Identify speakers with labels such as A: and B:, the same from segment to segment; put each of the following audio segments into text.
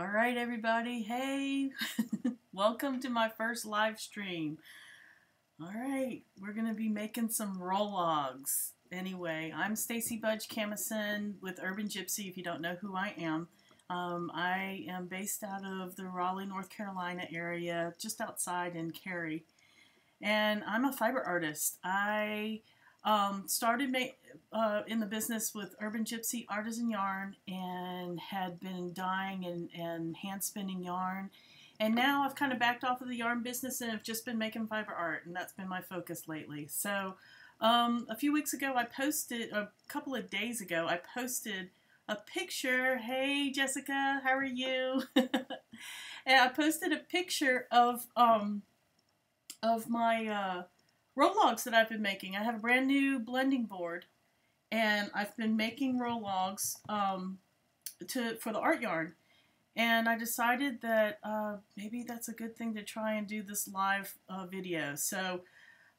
A: All right, everybody. Hey, welcome to my first live stream. All right, we're going to be making some rolags. Anyway, I'm Stacy Budge Camison with UrbanGypZ, if you don't know who I am. Um, I am based out of the Raleigh, North Carolina area, just outside in Cary. And I'm a fiber artist. I um, started uh, in the business with UrbanGypZ Artisan Yarn and had been dyeing and, and hand spinning yarn. And now I've kind of backed off of the yarn business and have just been making fiber art, and that's been my focus lately. So um, a few weeks ago, I posted, a couple of days ago, I posted a picture. Hey, Jessica, how are you? and I posted a picture of um, of my uh, rolags that I've been making. I have a brand new blending board, and I've been making rolags um, to for the art yarn. And I decided that uh, maybe that's a good thing to try and do this live uh, video. So,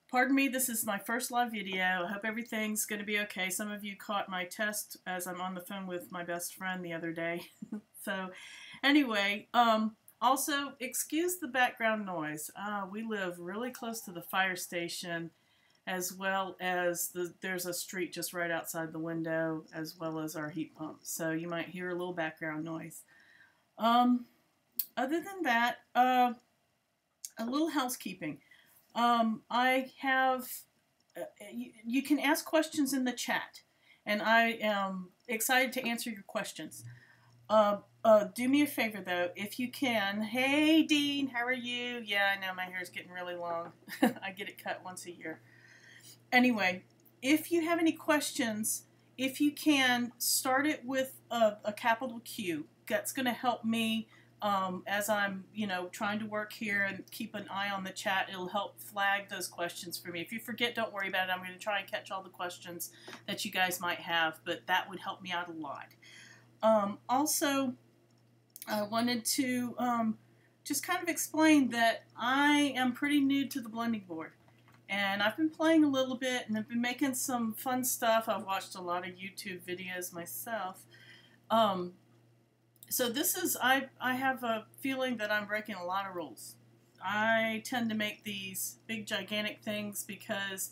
A: pardon me, this is my first live video. I hope everything's going to be okay. Some of you caught my test as I'm on the phone with my best friend the other day. so, anyway, um, also, excuse the background noise. Uh, we live really close to the fire station, as well as the, there's a street just right outside the window, as well as our heat pump. So you might hear a little background noise. Um, other than that, uh, a little housekeeping. Um, I have, uh, you, you can ask questions in the chat, and I am excited to answer your questions. Uh, uh, do me a favor though, if you can. Hey Dean, how are you? Yeah, I know my hair is getting really long. I get it cut once a year. Anyway, if you have any questions, if you can, start it with a, a capital Q. That's going to help me um, as I'm, you know, trying to work here and keep an eye on the chat. It'll help flag those questions for me. If you forget, don't worry about it. I'm going to try and catch all the questions that you guys might have, but that would help me out a lot. Um, also, I wanted to um, just kind of explain that I am pretty new to the blending board. And I've been playing a little bit and I've been making some fun stuff. I've watched a lot of YouTube videos myself. Um, so this is, I, I have a feeling that I'm breaking a lot of rules. I tend to make these big gigantic things because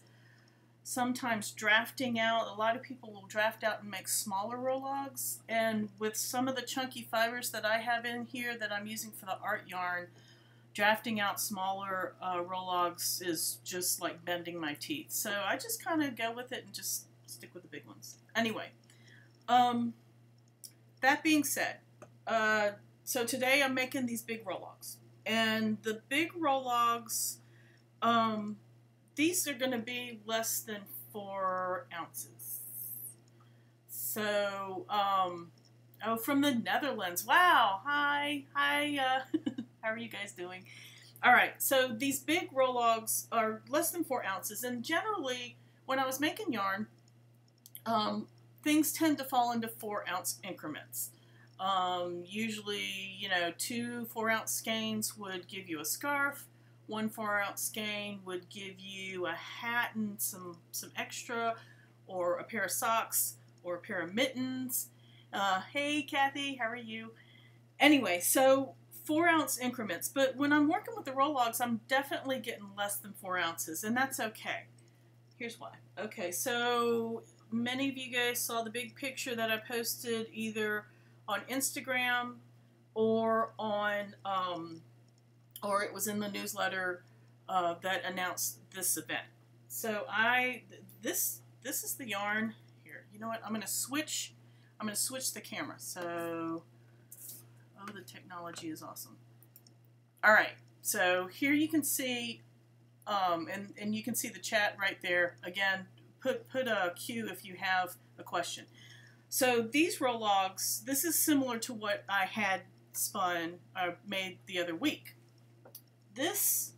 A: sometimes drafting out. A lot of people will draft out and make smaller rolags. And with some of the chunky fibers that I have in here that I'm using for the art yarn, drafting out smaller uh, rolags is just like bending my teeth. So I just kind of go with it and just stick with the big ones. Anyway, um, that being said, uh, so today I'm making these big rolags. And the big rolags, um, these are going to be less than four ounces. So, um, oh, from the Netherlands. Wow. Hi. Hi. Uh, how are you guys doing? All right. So these big rolags are less than four ounces. And generally, when I was making yarn, um, things tend to fall into four ounce increments. Um, usually, you know, two four ounce skeins would give you a scarf one four ounce skein would give you a hat and some some extra or a pair of socks or a pair of mittens. Uh, hey Kathy how are you? Anyway so four ounce increments. But when I'm working with the rolags I'm definitely getting less than four ounces and that's okay. Here's why. Okay so many of you guys saw the big picture that I posted either on Instagram or on um, or it was in the newsletter uh, that announced this event. So I this this is the yarn here. You know what? I'm going to switch. I'm going to switch the camera. So oh, the technology is awesome. All right. So here you can see, um, and and you can see the chat right there. Again, put put a Q if you have a question. So these rolags, this is similar to what I had spun, uh, made the other week this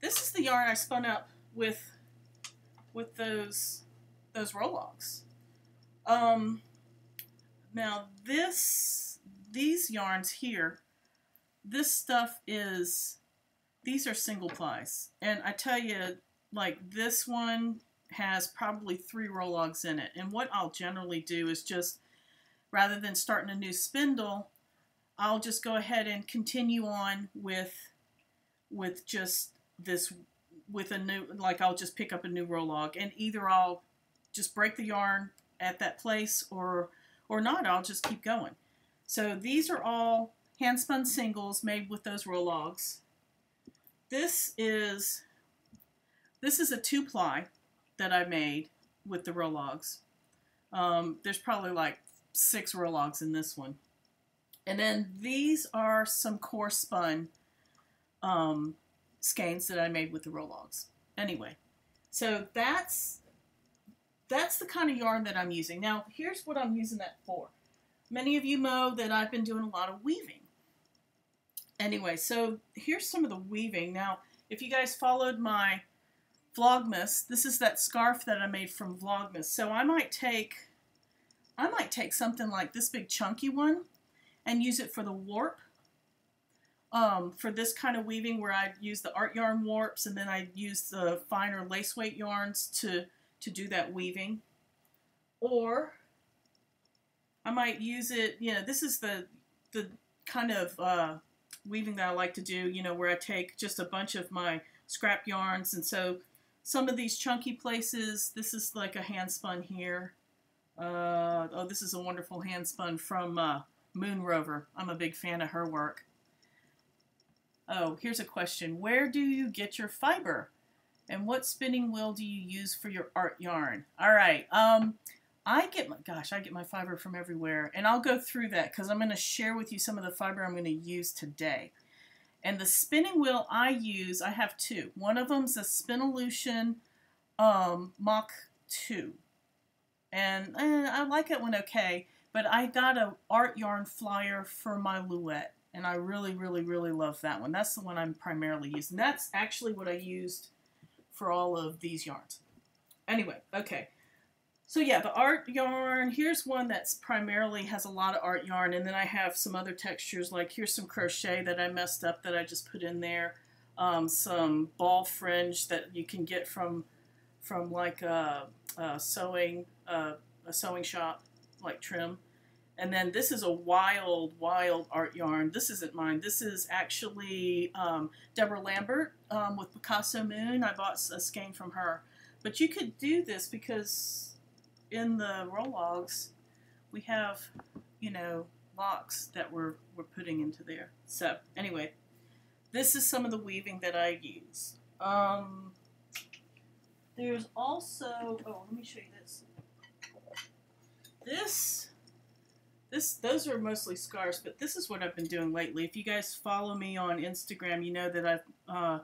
A: this is the yarn I spun up with with those those rolags. Um, now this these yarns here, this stuff is these are single plies, and I tell you, like this one has probably three rolags in it. And what I'll generally do is just rather than starting a new spindle, I'll just go ahead and continue on with with just this with a new like I'll just pick up a new rolag and either I'll just break the yarn at that place or or not I'll just keep going. So these are all hand spun singles made with those rolags this is this is a two ply that I made with the rolags um, there's probably like six rolags in this one. And then these are some core spun um, skeins that I made with the rolags. Anyway, so that's that's the kind of yarn that I'm using. Now, here's what I'm using that for. Many of you know that I've been doing a lot of weaving. Anyway, so here's some of the weaving. Now, if you guys followed my Vlogmas, this is that scarf that I made from Vlogmas. So I might take I might take something like this big chunky one and use it for the warp. Um, for this kind of weaving where I'd use the art yarn warps and then I'd use the finer lace weight yarns to, to do that weaving. Or I might use it, you know, this is the, the kind of uh, weaving that I like to do, you know, where I take just a bunch of my scrap yarns and so some of these chunky places, this is like a hand spun here. Uh, oh, this is a wonderful hand spun from uh, Moon Rover. I'm a big fan of her work. Oh, here's a question. Where do you get your fiber? And what spinning wheel do you use for your art yarn? All right. Um, I get my, gosh, I get my fiber from everywhere. And I'll go through that because I'm going to share with you some of the fiber I'm going to use today. And the spinning wheel I use, I have two. One of them's a Spinolution um, Mach 2. And eh, I like it when okay. But I got an art yarn flyer for my Louet, and I really, really, really love that one. That's the one I'm primarily using. That's actually what I used for all of these yarns. Anyway, okay. So yeah, the art yarn, here's one that's primarily has a lot of art yarn, and then I have some other textures, like here's some crochet that I messed up that I just put in there. Um, some ball fringe that you can get from from like a, a sewing uh, a sewing shop, like trim. And then this is a wild, wild art yarn. This isn't mine. This is actually um, Deborah Lambert um, with Picasso Moon. I bought a skein from her. But you could do this because in the rolags, we have, you know, locks that we're, we're putting into there. So anyway, this is some of the weaving that I use. Um, there's also, oh, let me show you this. This this those are mostly scarves, but this is what I've been doing lately. If you guys follow me on Instagram, you know that I've uh,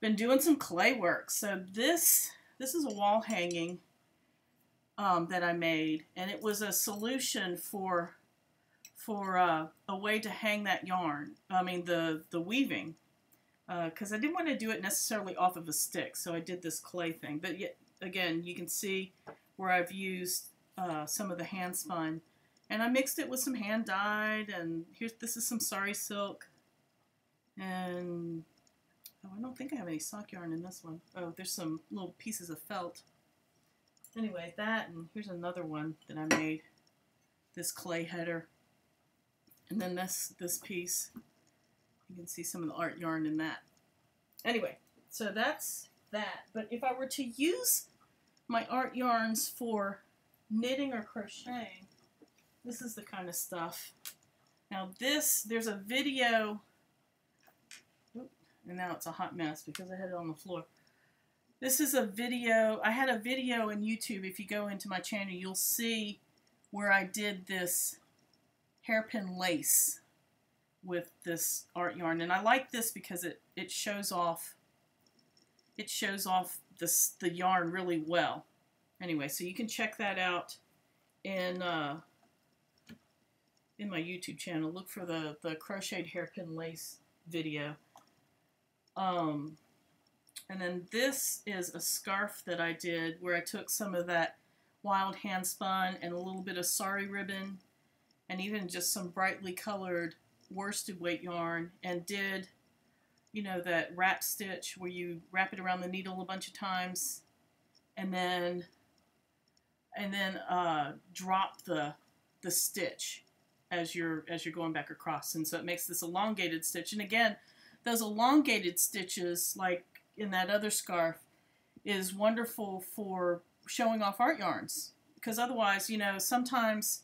A: been doing some clay work. So this this is a wall hanging um, that I made, and it was a solution for for uh, a way to hang that yarn. I mean the the weaving, because uh, I didn't want to do it necessarily off of a stick, so I did this clay thing. But yet again, you can see where I've used uh, some of the hand spun and I mixed it with some hand dyed, and here's this is some sari silk. And oh, I don't think I have any sock yarn in this one. Oh, there's some little pieces of felt. Anyway, that, and here's another one that I made. This clay header. And then this, this piece. You can see some of the art yarn in that. Anyway, so that's that. But if I were to use my art yarns for knitting or crocheting, this is the kind of stuff. Now this, there's a video, and now it's a hot mess because I had it on the floor. This is a video, I had a video in YouTube. If you go into my channel, you'll see where I did this hairpin lace with this art yarn. And I like this because it, it shows off, it shows off this, the yarn really well. Anyway, so you can check that out in uh, in my YouTube channel. Look for the, the crocheted hairpin lace video. Um, and then this is a scarf that I did where I took some of that wild hand spun and a little bit of sari ribbon and even just some brightly colored worsted weight yarn and did you know that wrap stitch where you wrap it around the needle a bunch of times and then and then uh, drop the the stitch as you're as you're going back across, and so it makes this elongated stitch. And again, those elongated stitches, like in that other scarf, is wonderful for showing off art yarns because otherwise, you know, sometimes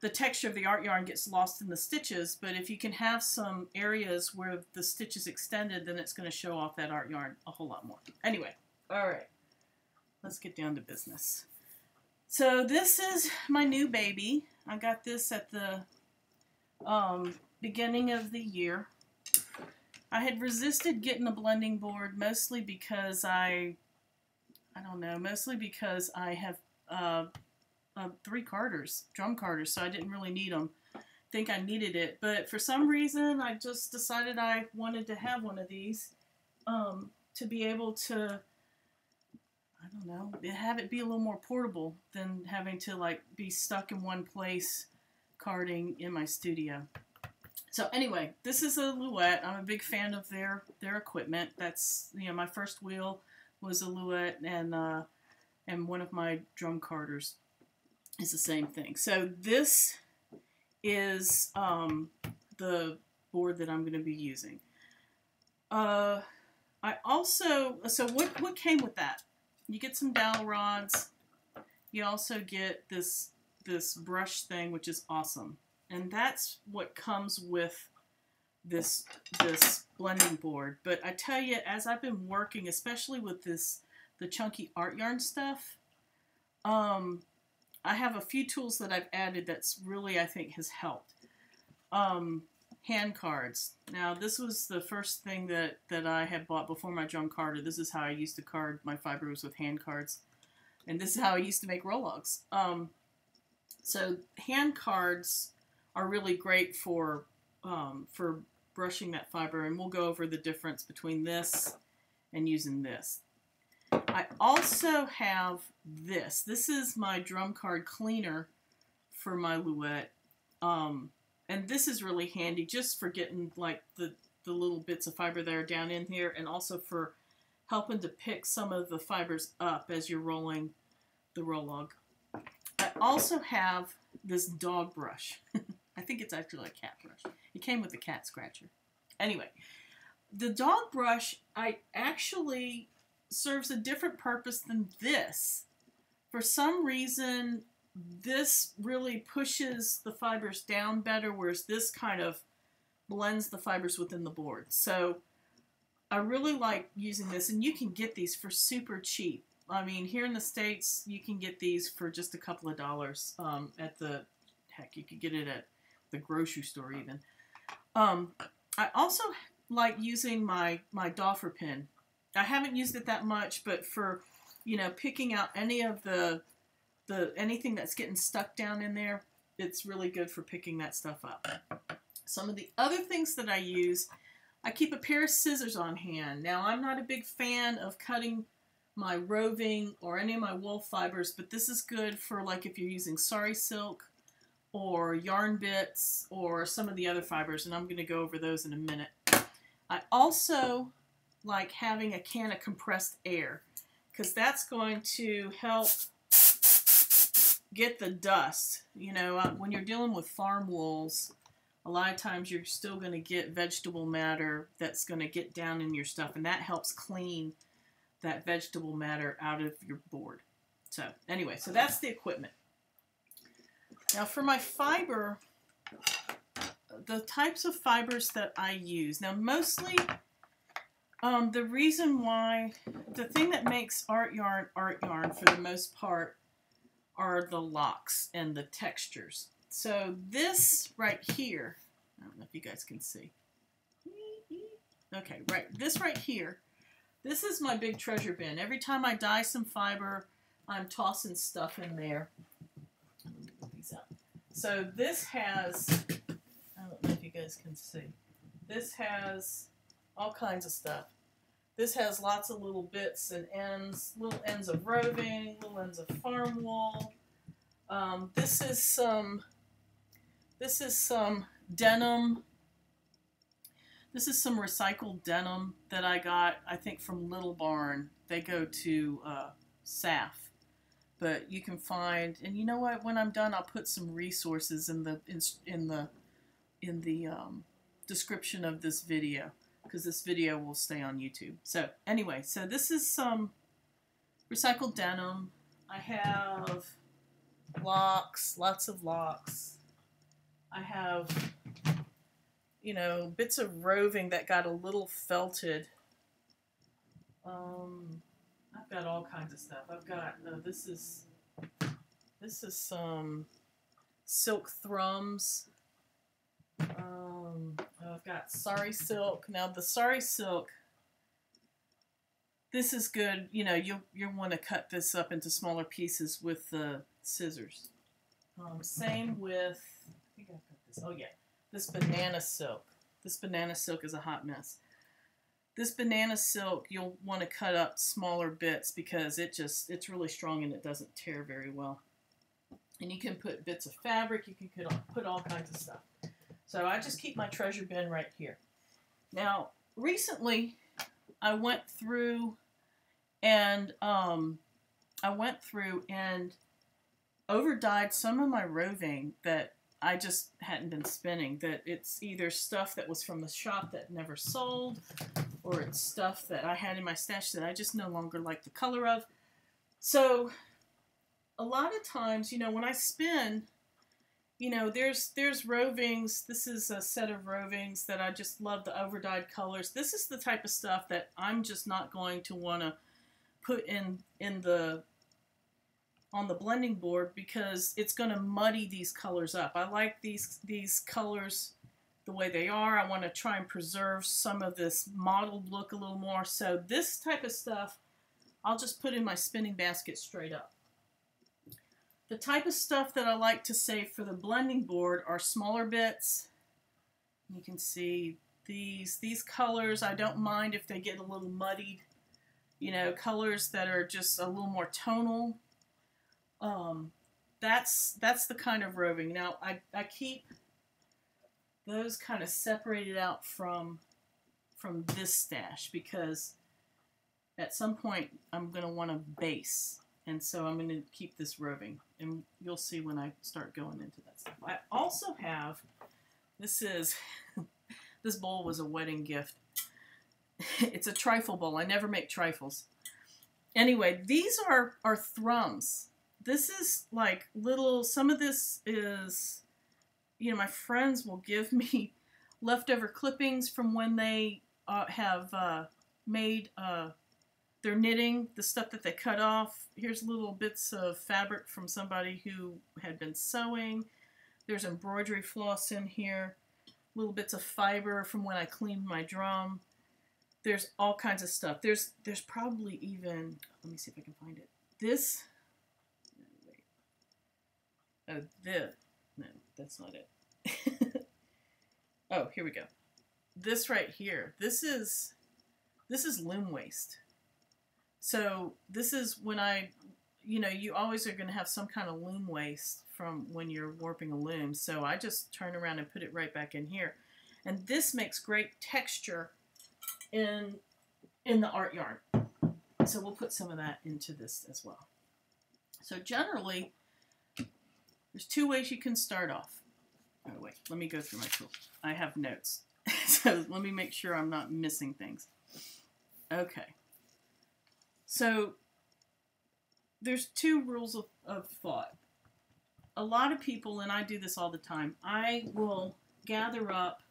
A: the texture of the art yarn gets lost in the stitches, but if you can have some areas where the stitch is extended, then it's going to show off that art yarn a whole lot more. Anyway, all right, let's get down to business. So this is my new baby. I got this at the um, beginning of the year. I had resisted getting a blending board mostly because I, I don't know, mostly because I have uh, uh, three carders, drum carders, so I didn't really need them. Think I needed it, but for some reason I just decided I wanted to have one of these um, to be able to, don't know, have it be a little more portable than having to like be stuck in one place carding in my studio. So anyway, this is a Louet. I'm a big fan of their their equipment. That's you know my first wheel was a Louet, and uh, and one of my drum carders is the same thing. So this is um, the board that I'm going to be using. Uh, I also, so what, what came with that? You get some dowel rods. You also get this, this brush thing, which is awesome. And that's what comes with this, this blending board. But I tell you, as I've been working, especially with this, the chunky art yarn stuff, um, I have a few tools that I've added that's really, I think, has helped. Um, hand cards. Now, this was the first thing that, that I had bought before my drum carder. This is how I used to card my fibers with hand cards. And this is how I used to make rolags. Um, so hand cards are really great for, um, for brushing that fiber. And we'll go over the difference between this and using this. I also have this. This is my drum card cleaner for my Louet. Um, and this is really handy just for getting like the, the little bits of fiber that are down in here and also for helping to pick some of the fibers up as you're rolling the rolag. I also have this dog brush. I think it's actually a cat brush. It came with a cat scratcher. Anyway, the dog brush I actually serves a different purpose than this. For some reason, this really pushes the fibers down better, whereas this kind of blends the fibers within the board. So I really like using this, and you can get these for super cheap. I mean, here in the States, you can get these for just a couple of dollars um, at the, heck, you could get it at the grocery store even. Um, I also like using my, my Doffer pin I haven't used it that much, but for you know picking out any of the the anything that's getting stuck down in there, it's really good for picking that stuff up. Some of the other things that I use, I keep a pair of scissors on hand. Now I'm not a big fan of cutting my roving or any of my wool fibers, but this is good for like if you're using sari silk or yarn bits or some of the other fibers, and I'm going to go over those in a minute. I also like having a can of compressed air because that's going to help get the dust. You know, uh, when you're dealing with farm wools, a lot of times you're still going to get vegetable matter that's going to get down in your stuff, and that helps clean that vegetable matter out of your board. So anyway, so that's the equipment. Now for my fiber, the types of fibers that I use. Now mostly um, the reason why, the thing that makes art yarn art yarn for the most part are the locks and the textures. So this right here, I don't know if you guys can see. Okay, right, this right here, this is my big treasure bin. Every time I dye some fiber, I'm tossing stuff in there. So this has, I don't know if you guys can see, this has all kinds of stuff. This has lots of little bits and ends, little ends of roving, little ends of farm wool. Um, this is some, this is some denim. This is some recycled denim that I got, I think, from Little Barn. They go to uh, SAF. but you can find and you know what when i'm done i'll put some resources in the in, in the in the um, description of this video because this video will stay on youtube so anyway so this is some recycled denim i have locks lots of locks i have you know bits of roving that got a little felted um I've got all kinds of stuff. I've got uh, this is this is some silk thrums. I've got sari silk. Now the sari silk. This is good. You know, you you'll want to cut this up into smaller pieces with the scissors. Um, same with. I think I've got this. Oh yeah, this banana silk. This banana silk is a hot mess. This banana silk, you'll want to cut up smaller bits because it just, it's really strong and it doesn't tear very well. And you can put bits of fabric, you can put put all kinds of stuff. So I just keep my treasure bin right here. Now, recently, I went through and um, I went through and over dyed some of my roving that I just hadn't been spinning. That it's either stuff that was from the shop that never sold, or it's stuff that I had in my stash that I just no longer like the color of. So a lot of times, you know, when I spin, you know, there's there's rovings. This is a set of rovings that I just love the overdyed colors. This is the type of stuff that I'm just not going to want to put in in the on the blending board because it's going to muddy these colors up. I like these these colors the way they are. I want to try and preserve some of this mottled look a little more. So this type of stuff, I'll just put in my spinning basket straight up. The type of stuff that I like to save for the blending board are smaller bits. You can see these, these colors, I don't mind if they get a little muddied. You know, colors that are just a little more tonal um, that's that's the kind of roving. Now I, I keep those kind of separated out from from this stash because at some point I'm going to want a base and so I'm going to keep this roving and you'll see when I start going into that stuff. I also have this is this bowl was a wedding gift. it's a trifle bowl. I never make trifles. Anyway, these are are thrums this is like little, some of this is, you know, my friends will give me leftover clippings from when they uh, have uh, made uh, their knitting, the stuff that they cut off. Here's little bits of fabric from somebody who had been sewing. There's embroidery floss in here, little bits of fiber from when I cleaned my drum. There's all kinds of stuff. There's there's probably even, let me see if I can find it. This Oh, this. No, that's not it. oh, here we go. This right here. This is this is loom waste. So this is when I, you know, you always are going to have some kind of loom waste from when you're warping a loom. So I just turn around and put it right back in here. And this makes great texture in in the art yarn. So we'll put some of that into this as well. So generally, there's two ways you can start off. Oh, wait, let me go through my tool. I have notes. so let me make sure I'm not missing things. Okay. So there's two rules of, of thought. A lot of people, and I do this all the time, I will gather up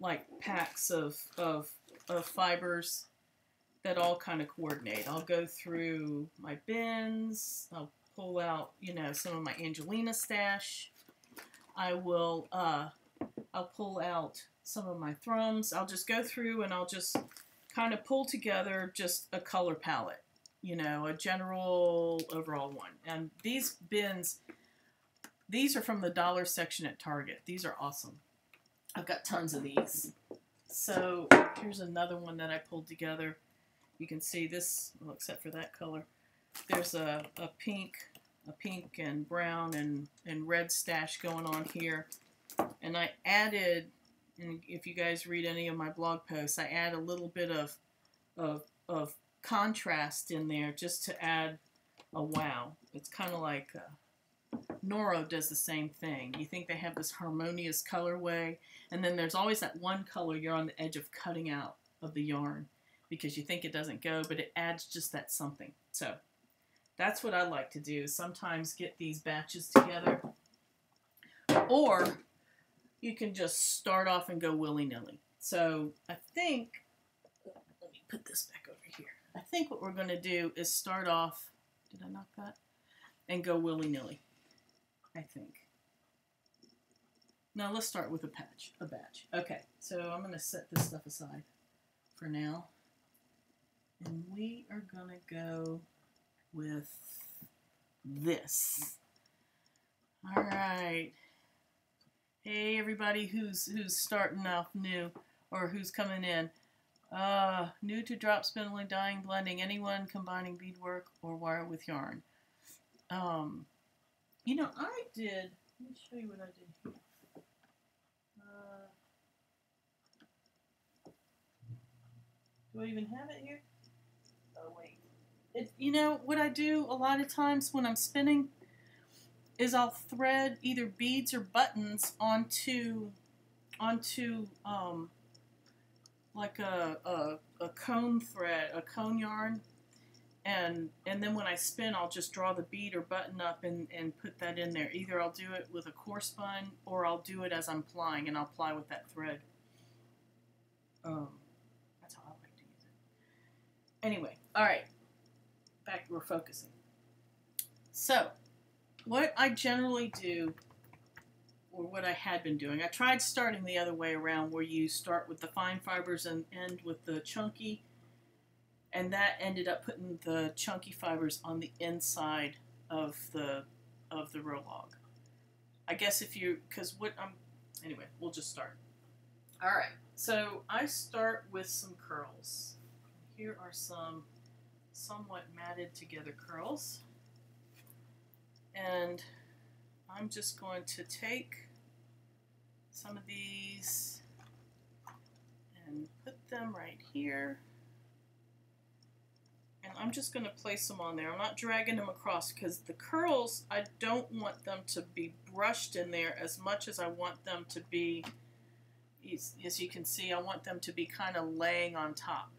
A: like packs of, of, of fibers that all kind of coordinate. I'll go through my bins, I'll pull out, you know, some of my Angelina stash. I will, uh, I'll pull out some of my thrums. I'll just go through and I'll just kind of pull together just a color palette, you know, a general overall one. And these bins, these are from the dollar section at Target. These are awesome. I've got tons of these. So here's another one that I pulled together. You can see this, well, except for that color there's a, a pink, a pink and brown and, and red stash going on here. And I added, and if you guys read any of my blog posts, I add a little bit of, of, of contrast in there just to add a wow. It's kind of like uh, Noro does the same thing. You think they have this harmonious colorway, and then there's always that one color you're on the edge of cutting out of the yarn because you think it doesn't go, but it adds just that something. So that's what I like to do. Sometimes get these batches together, or you can just start off and go willy-nilly. So I think, let me put this back over here. I think what we're going to do is start off, did I knock that? And go willy-nilly, I think. Now let's start with a patch, a batch. Okay, so I'm going to set this stuff aside for now. And we are going to go with this. All right. Hey everybody who's who's starting off new or who's coming in. Uh, new to drop spindling, dyeing, blending, anyone combining beadwork or wire with yarn. Um, you know, I did, let me show you what I did. Uh, do I even have it here? Oh, wait. It, you know, what I do a lot of times when I'm spinning is I'll thread either beads or buttons onto, onto, um, like a, a, a cone thread, a cone yarn, and and then when I spin, I'll just draw the bead or button up and, and put that in there. Either I'll do it with a core spun, or I'll do it as I'm plying, and I'll ply with that thread. Um, that's how I like to use it. Anyway, all right, back we're focusing. So, what I generally do or what I had been doing. I tried starting the other way around where you start with the fine fibers and end with the chunky and that ended up putting the chunky fibers on the inside of the of the rolag. I guess if you because what I'm anyway, we'll just start. All right, so I start with some curls. Here are some somewhat matted together curls, and I'm just going to take some of these and put them right here. And I'm just going to place them on there. I'm not dragging them across because the curls, I don't want them to be brushed in there as much as I want them to be, as you can see, I want them to be kind of laying on top.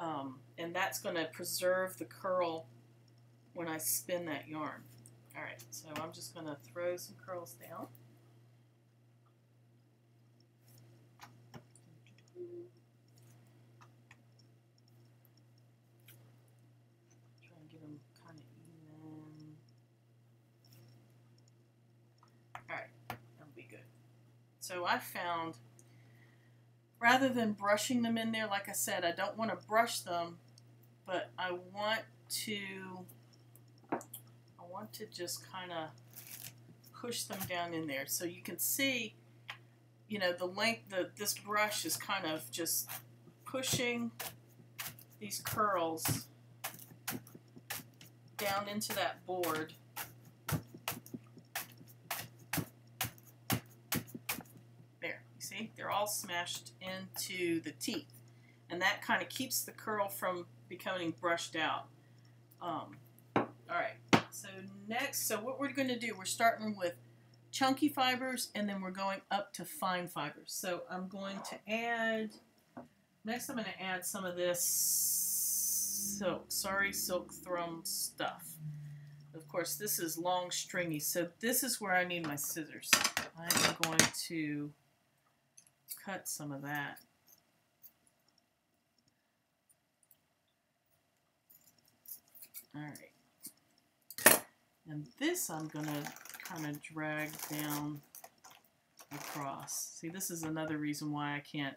A: Um, and that's going to preserve the curl when I spin that yarn. Alright, so I'm just going to throw some curls down. All right, that'll be good. So I found rather than brushing them in there, like I said, I don't want to brush them, but I want to want to just kind of push them down in there so you can see you know the length the this brush is kind of just pushing these curls down into that board There, you see? They're all smashed into the teeth. And that kind of keeps the curl from becoming brushed out. Um, all right, so next, so what we're going to do, we're starting with chunky fibers and then we're going up to fine fibers. So I'm going to add, next I'm going to add some of this silk, sari silk thrum stuff. Of course, this is long stringy, so this is where I need my scissors. I'm going to cut some of that. All right. And this I'm going to kind of drag down across. See, this is another reason why I can't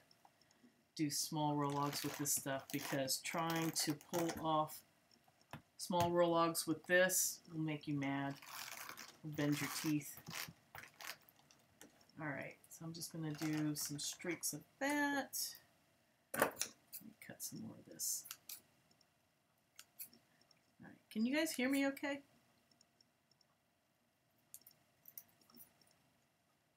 A: do small rolags with this stuff because trying to pull off small rolags with this will make you mad. Will bend your teeth. All right. So I'm just going to do some streaks of that. Cut some more of this. All right. Can you guys hear me okay?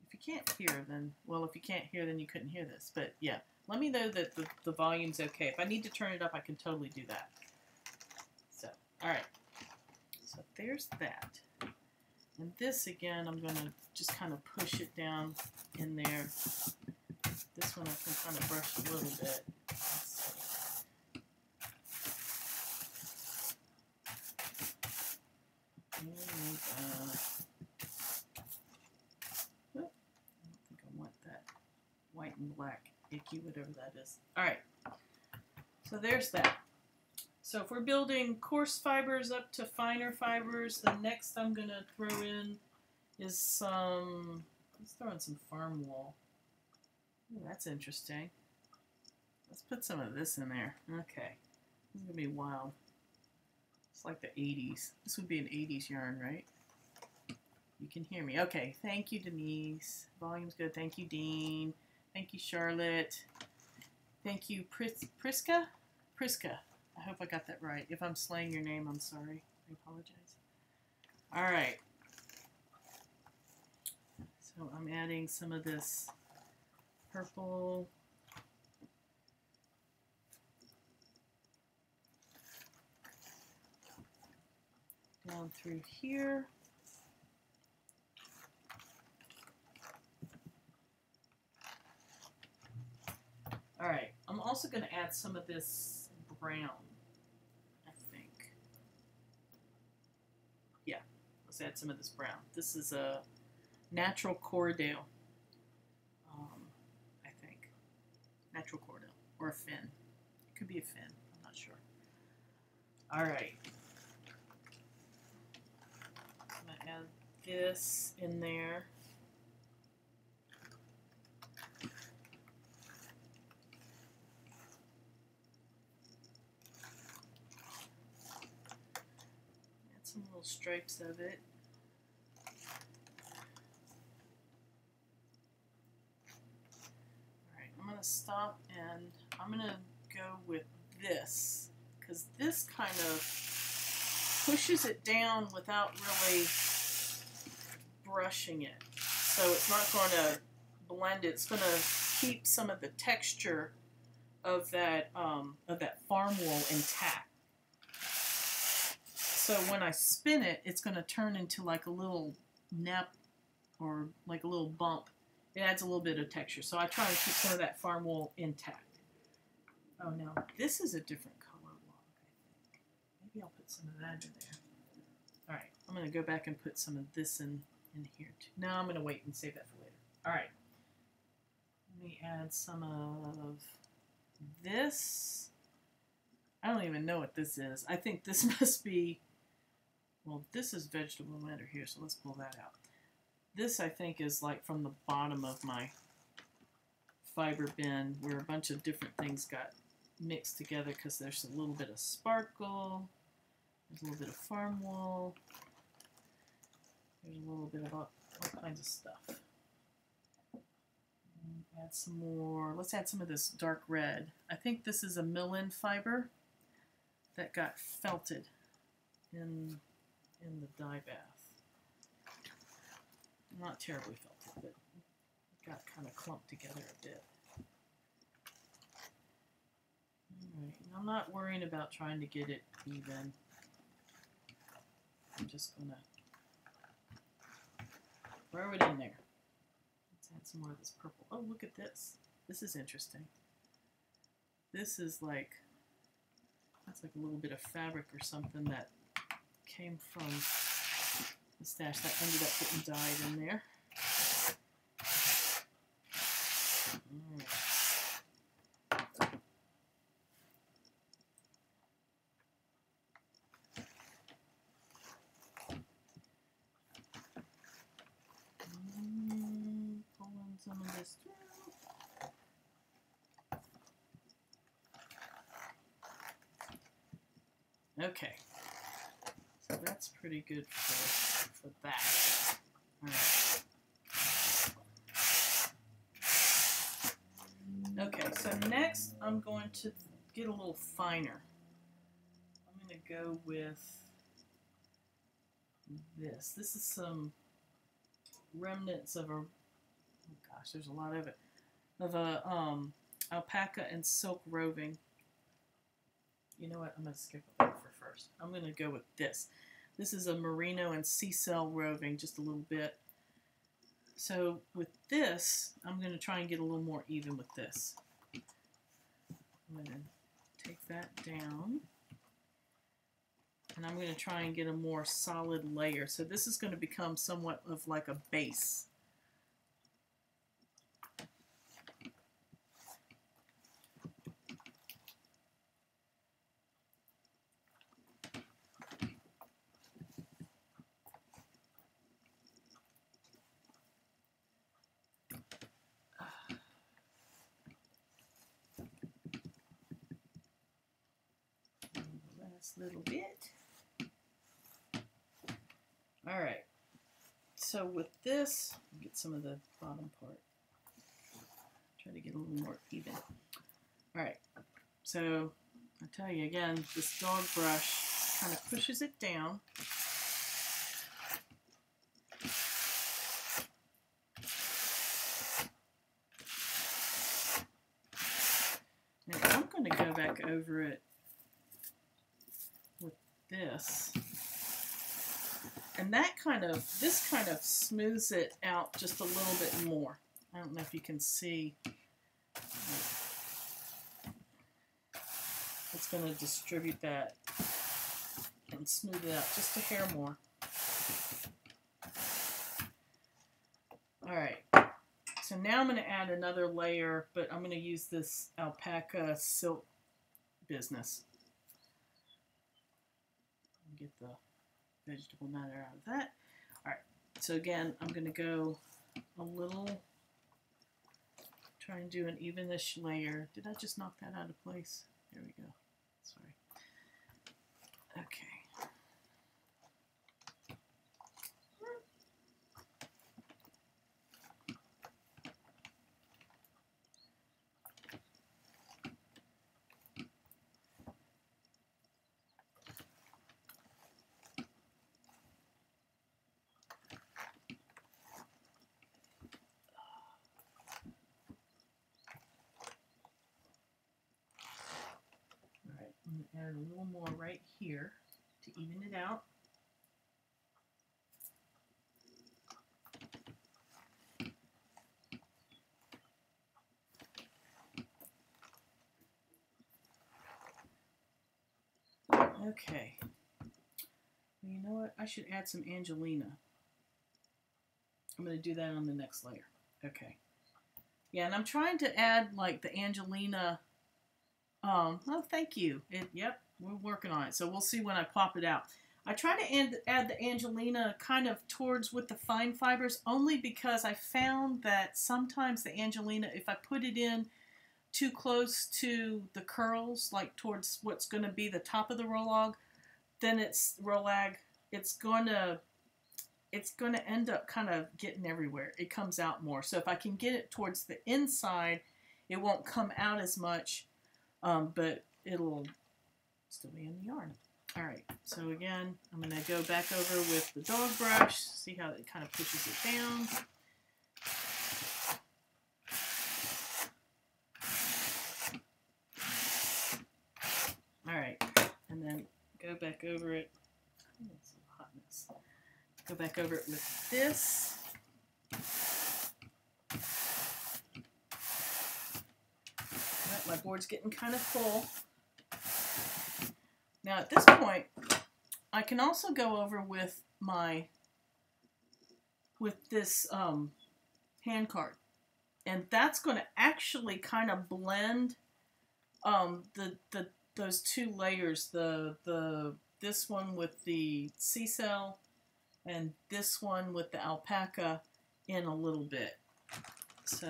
A: If you can't hear, then, well, if you can't hear, then you couldn't hear this. But yeah, let me know that the, the volume's okay. If I need to turn it up, I can totally do that. So, all right. So there's that. And this again, I'm going to just kind of push it down in there. This one I can kind of brush a little bit. And, uh, I don't think I want that white and black icky, whatever that is. All right, so there's that. So if we're building coarse fibers up to finer fibers, the next I'm going to throw in is some, let's throw in some farm wool. Ooh, that's interesting. Let's put some of this in there. Okay, this is going to be wild. It's like the 80s. This would be an 80s yarn, right? You can hear me. Okay, thank you, Denise. Volume's good. Thank you, Dean. Thank you, Charlotte. Thank you, Pris Priska? Priska. I hope I got that right. If I'm slaying your name, I'm sorry. I apologize. All right. So I'm adding some of this purple. Down through here. All right, I'm also going to add some of this brown, I think. Yeah, let's add some of this brown. This is a natural Corriedale, um, I think. Natural Corriedale, or a Finn. It could be a Finn, I'm not sure. All right. I'm going to add this in there. some little stripes of it. Alright, I'm going to stop and I'm going to go with this because this kind of pushes it down without really brushing it. So it's not going to blend it. It's going to keep some of the texture of that um, of that farm wool intact so when I spin it, it's going to turn into like a little nap or like a little bump. It adds a little bit of texture. So I try to keep some of that farm wool intact. Oh, now this is a different color log. Maybe I'll put some of that in there. All right, I'm going to go back and put some of this in, in here too. No, I'm going to wait and save that for later. All right. Let me add some of this. I don't even know what this is. I think this must be well, this is vegetable matter here, so let's pull that out. This, I think, is like from the bottom of my fiber bin where a bunch of different things got mixed together because there's a little bit of sparkle, there's a little bit of farm wool, there's a little bit of all, all kinds of stuff. Add some more. Let's add some of this dark red. I think this is a Millen fiber that got felted in in the dye bath. Not terribly felted, but it got kind of clumped together a bit. Alright, I'm not worrying about trying to get it even. I'm just to throw it in there. Let's add some more of this purple. Oh, look at this. This is interesting. This is like, that's like a little bit of fabric or something that came from the stash that ended up getting dyed in there. Mm, pulling some of this through. Okay, so that's good for, that. Alright. Okay, so next I'm going to get a little finer. I'm going to go with this. This is some remnants of a, oh gosh, there's a lot of it, of a um, alpaca and silk roving. You know what, I'm going to skip over for first. I'm going to go with this. This is a merino and sea-cell roving just a little bit. So with this, I'm going to try and get a little more even with this. I'm going to take that down. And I'm going to try and get a more solid layer. So this is going to become somewhat of like a base. last little bit. All right. So with this, get some of the bottom part. Try to get a little more even. All right. So I tell you again, this dog brush kind of pushes it down. Now I'm going to go back over it with this. And that kind of, this kind of smooths it out just a little bit more. I don't know if you can see. It's going to distribute that and smooth it out just a hair more. All right. So now I'm going to add another layer, but I'm going to use this alpaca silk business. Get the vegetable matter out of that. All right, so again, I'm going to go a little, try and do an evenish layer. Did I just knock that out of place? There we go. Sorry. Okay. add a little more right here to even it out. Okay. You know what? I should add some Angelina. I'm going to do that on the next layer. Okay. Yeah, and I'm trying to add like the Angelina um, oh, thank you. It, yep, we're working on it. So we'll see when I pop it out. I try to add, add the Angelina kind of towards with the fine fibers only because I found that sometimes the Angelina, if I put it in too close to the curls, like towards what's going to be the top of the rolag, then it's rolag, it's going to it's going to end up kind of getting everywhere. It comes out more. So if I can get it towards the inside, it won't come out as much um, but it'll still be in the yarn. All right, so again, I'm going to go back over with the dog brush, see how it kind of pushes it down. All right, and then go back over it. hotness. Go back over it with this. my board's getting kind of full. Now at this point, I can also go over with my, with this um, hand card. And that's going to actually kind of blend um, the, the those two layers, the, the this one with the sea cell and this one with the alpaca in a little bit. So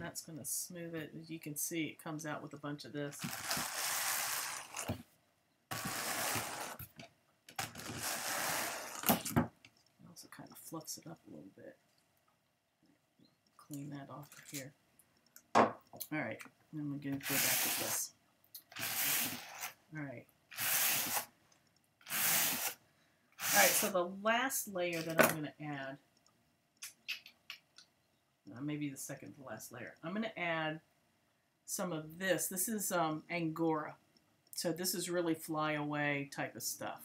A: that's going to smooth it. As you can see, it comes out with a bunch of this. It also kind of fluffs it up a little bit. Clean that off of here. All right, I'm going to go back with this. All right. All right, so the last layer that I'm going to add uh, maybe the second to last layer. I'm going to add some of this. This is um, Angora. so this is really fly away type of stuff.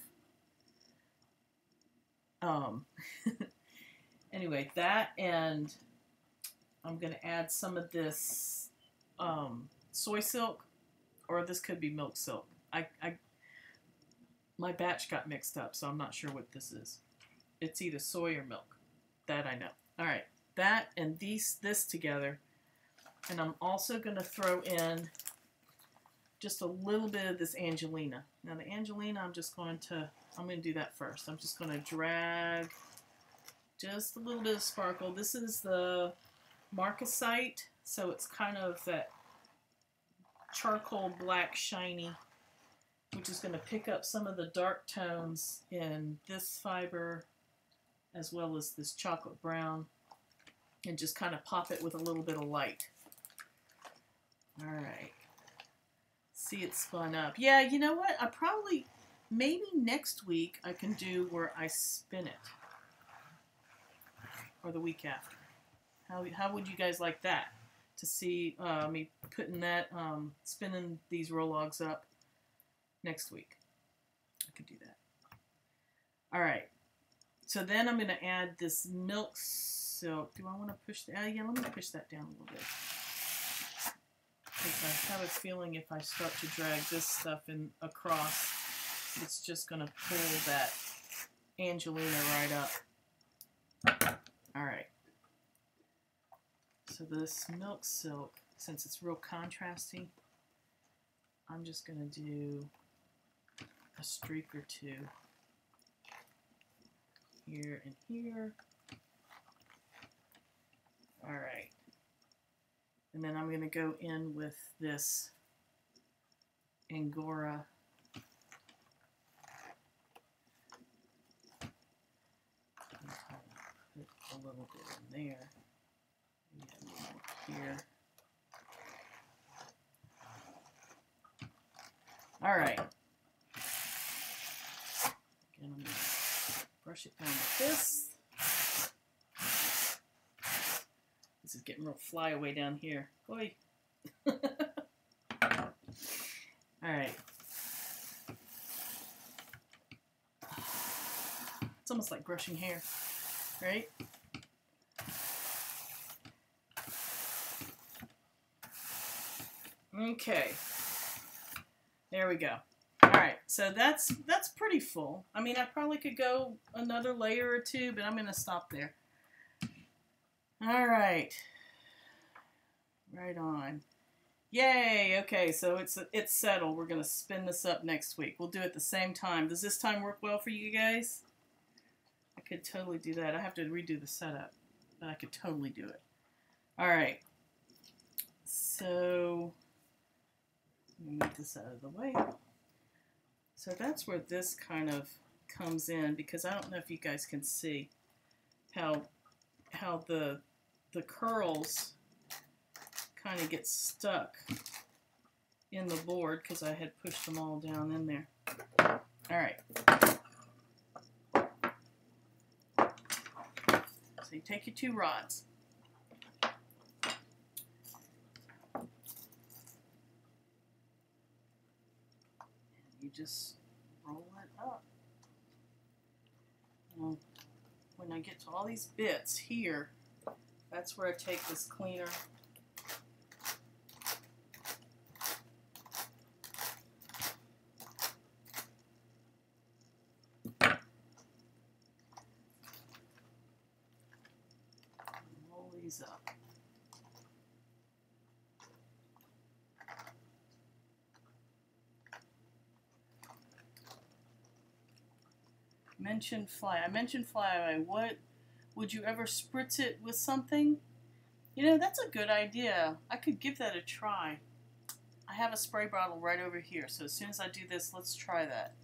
A: Um, anyway, that and I'm going to add some of this um, soy silk, or this could be milk silk. I, I my batch got mixed up, so I'm not sure what this is. It's either soy or milk. That I know. All right, that and these this together, and I'm also going to throw in just a little bit of this Angelina. Now the Angelina, I'm just going to I'm going to do that first. I'm just going to drag just a little bit of sparkle. This is the Marcasite, so it's kind of that charcoal black shiny, which is going to pick up some of the dark tones in this fiber as well as this chocolate brown and just kind of pop it with a little bit of light. All right. See it spun up. Yeah, you know what? I probably, maybe next week I can do where I spin it. Or the week after. How, how would you guys like that? To see uh, me putting that, um, spinning these rolags up next week. I could do that. All right. So then I'm going to add this milk silk. Do I want to push that? Uh, yeah, let me push that down a little bit. Because I have a feeling if I start to drag this stuff in across, it's just going to pull that Angelina right up. All right. So this milk silk, since it's real contrasty, I'm just going to do a streak or two here and here. All right. And then I'm going to go in with this Angora a little bit in there here. All right. Again, brush it down with this. This is getting real fly away down here. Boy. All right. It's almost like brushing hair, right? Okay. There we go. All right, so that's that's pretty full. I mean, I probably could go another layer or two, but I'm going to stop there. All right. Right on. Yay! Okay, so it's it's settled. We're going to spin this up next week. We'll do it the same time. Does this time work well for you guys? I could totally do that. I have to redo the setup, but I could totally do it. All right. So move this out of the way. So that's where this kind of comes in because I don't know if you guys can see how how the the curls kind of get stuck in the board because I had pushed them all down in there. All right. So you take your two rods. Just roll it up. When I get to all these bits here, that's where I take this cleaner roll these up. Mentioned fly. I mentioned fly What would you ever spritz it with something? You know, that's a good idea. I could give that a try. I have a spray bottle right over here, so as soon as I do this, let's try that.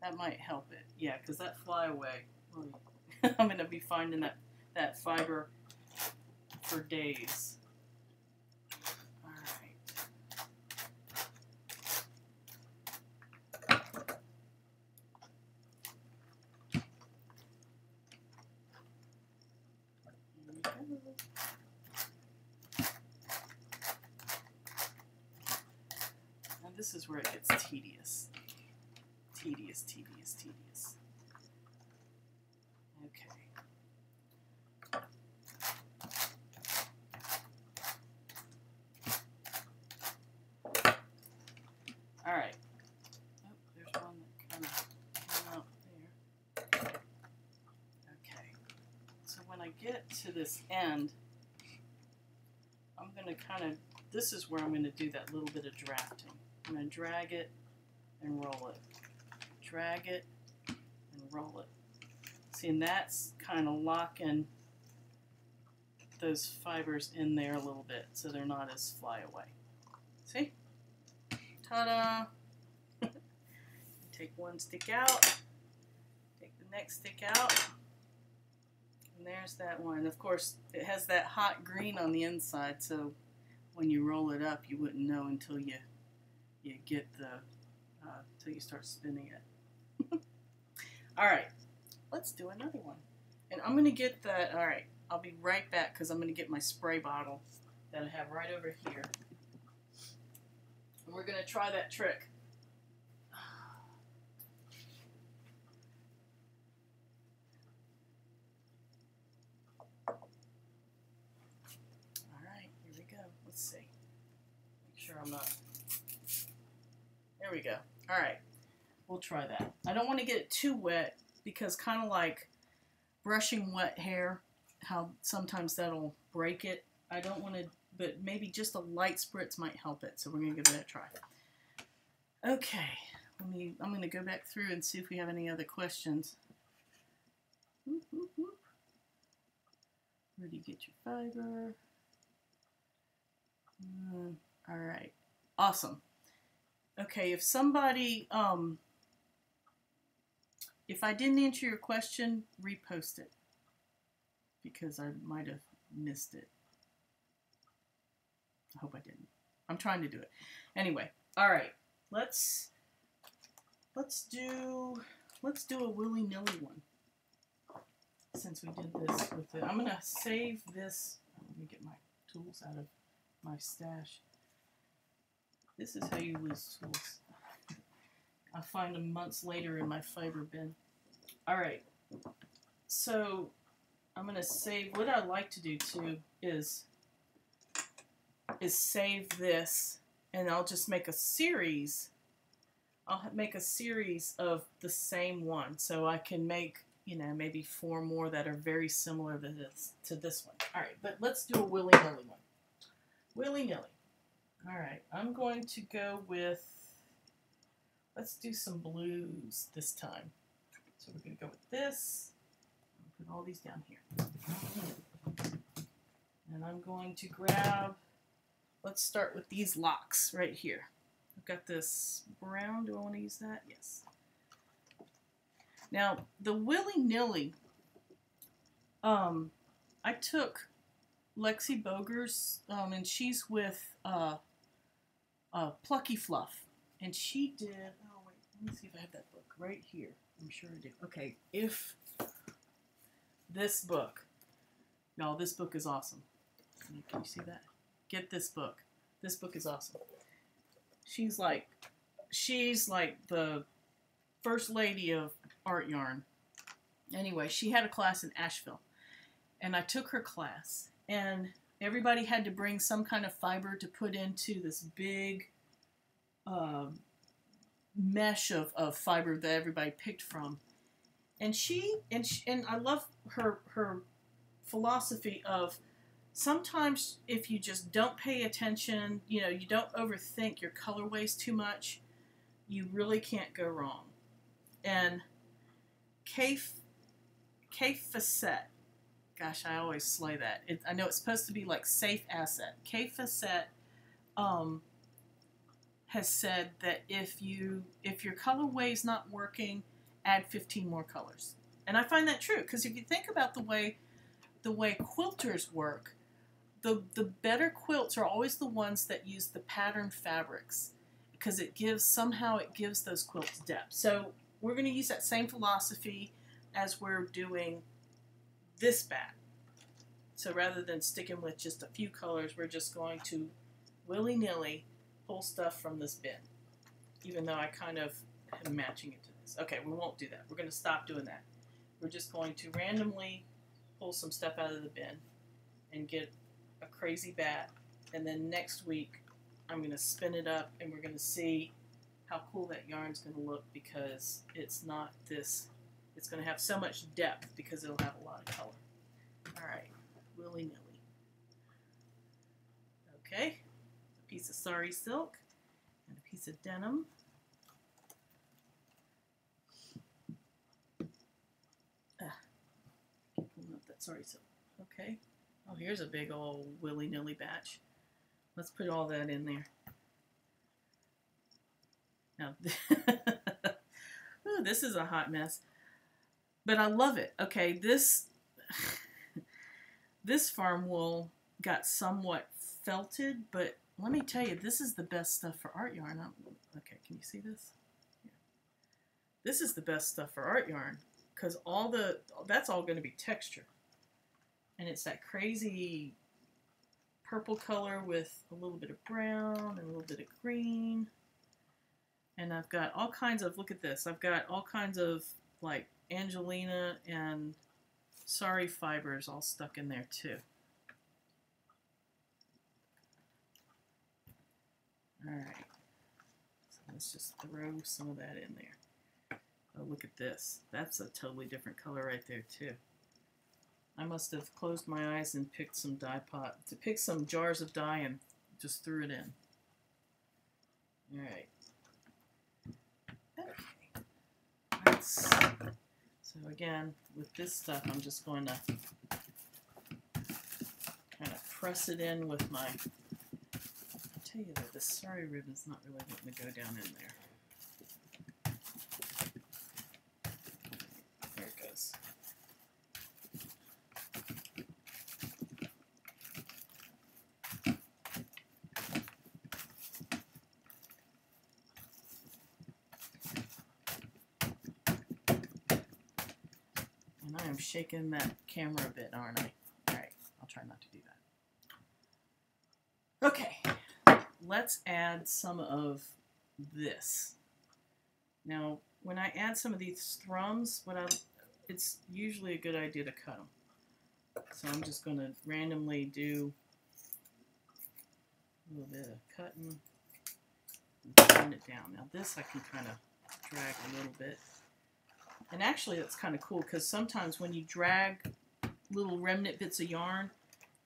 A: That might help it. Yeah, because that fly away, I'm going to be finding that, that fiber for days. This is where it gets tedious. Tedious, tedious, tedious. Okay. All right. Oh, there's one that kind of came out there. Okay. So when I get to this end, I'm going to kind of, this is where I'm going to do that little bit of drafting. I'm going to drag it and roll it. Drag it and roll it. See, and that's kind of locking those fibers in there a little bit so they're not as fly away. See? Ta-da! take one stick out, take the next stick out, and there's that one. Of course, it has that hot green on the inside, so when you roll it up, you wouldn't know until you you get the uh, until you start spinning it. all right, let's do another one. And I'm gonna get that. All right, I'll be right back because I'm gonna get my spray bottle that I have right over here. And we're going to try that trick. Alright, here we go. Let's see. Make sure I'm not... There we go. Alright, we'll try that. I don't want to get it too wet because kind of like brushing wet hair, how sometimes that'll break it. I don't want to but maybe just a light spritz might help it. So we're going to give that a try. Okay, let me, I'm going to go back through and see if we have any other questions. Where do you get your fiber? Mm, all right, awesome. Okay, if somebody, um, if I didn't answer your question, repost it because I might have missed it. I hope I didn't. I'm trying to do it. Anyway, all right. Let's let's do let's do a willy nilly one. Since we did this with it, I'm gonna save this. Let me get my tools out of my stash. This is how you lose tools. I find them months later in my fiber bin. All right. So I'm gonna save. What I like to do too is is save this and I'll just make a series. I'll make a series of the same one. So I can make, you know, maybe four more that are very similar to this, to this one. All right, but let's do a willy-nilly one. Willy-nilly. All right, I'm going to go with, let's do some blues this time. So we're going to go with this. Put all these down here. And I'm going to grab let's start with these locks right here. I've got this brown. Do I want to use that? Yes. Now, the willy-nilly, um, I took Lexi Boeger's, um, and she's with uh, uh, Plucky Fluff. And she did, oh wait, let me see if I have that book right here. I'm sure I do. Okay, if this book, no, this book is awesome. Can you, can you see that? get this book. This book is awesome. She's like, she's like the first lady of art yarn. Anyway, she had a class in Asheville, and I took her class, and everybody had to bring some kind of fiber to put into this big uh, mesh of, of fiber that everybody picked from. And she and she, and I love her her philosophy of sometimes if you just don't pay attention, you know, you don't overthink your colorways too much, you really can't go wrong. And K K Facet, gosh, I always slay that. It, I know it's supposed to be like safe asset. Kaffe Fassett um, has said that if you if your colorway is not working, add 15 more colors. And I find that true because if you think about the way the way quilters work, the, the better quilts are always the ones that use the pattern fabrics because it gives, somehow it gives those quilts depth. So we're going to use that same philosophy as we're doing this bat. So rather than sticking with just a few colors, we're just going to willy-nilly pull stuff from this bin. even though I kind of am matching it to this. Okay, we won't do that. We're going to stop doing that. We're just going to randomly pull some stuff out of the bin and get a crazy bat. And then next week, I'm going to spin it up and we're going to see how cool that yarn's going to look because it's not this, it's going to have so much depth because it'll have a lot of color. All right, willy-nilly. Okay, a piece of sari silk and a piece of denim. Ah, keep pulling up that sari silk. Okay. Oh, here's a big old willy-nilly batch. Let's put all that in there. Now, Ooh, this is a hot mess, but I love it. Okay, this this farm wool got somewhat felted, but let me tell you, this is the best stuff for art yarn. I'm, okay, can you see this? Yeah. This is the best stuff for art yarn because all the that's all going to be texture, and it's that crazy purple color with a little bit of brown and a little bit of green. And I've got all kinds of, look at this, I've got all kinds of like Angelina and sari fibers all stuck in there too. Alright, so let's just throw some of that in there. Oh, look at this. That's a totally different color right there too. I must have closed my eyes and picked some dye pot, to pick some jars of dye and just threw it in. Alright. Okay. So again, with this stuff, I'm just going to kind of press it in with my, I tell you that the sari ribbon's not really letting me go down in there. I'm shaking that camera a bit, aren't I? Alright, I'll try not to do that. Okay, let's add some of this. Now, when I add some of these thrums, what I, it's usually a good idea to cut them. So I'm just going to randomly do a little bit of cutting and turn it down. Now this I can kind of drag a little bit. And actually that's kind of cool because sometimes when you drag little remnant bits of yarn,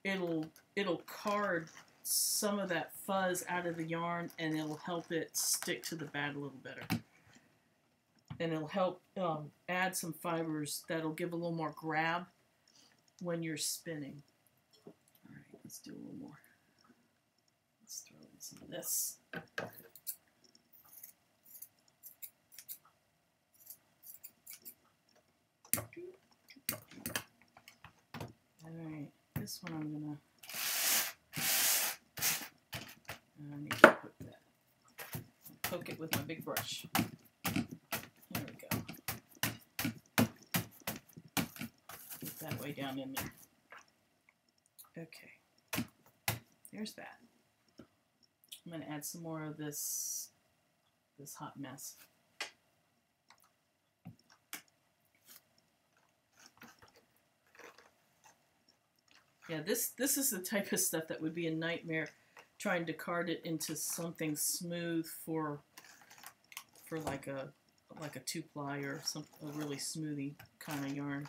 A: it'll it'll card some of that fuzz out of the yarn and it'll help it stick to the bat a little better. And it'll help um, add some fibers that'll give a little more grab when you're spinning. All right, let's do a little more. Let's throw in some of this. Alright, this one I'm gonna uh, I need to put that poke it with my big brush. There we go. Get that way down in there. Okay. There's that. I'm gonna add some more of this this hot mess. Yeah, this this is the type of stuff that would be a nightmare trying to card it into something smooth for for like a like a two ply or some a really smoothie kind of yarn.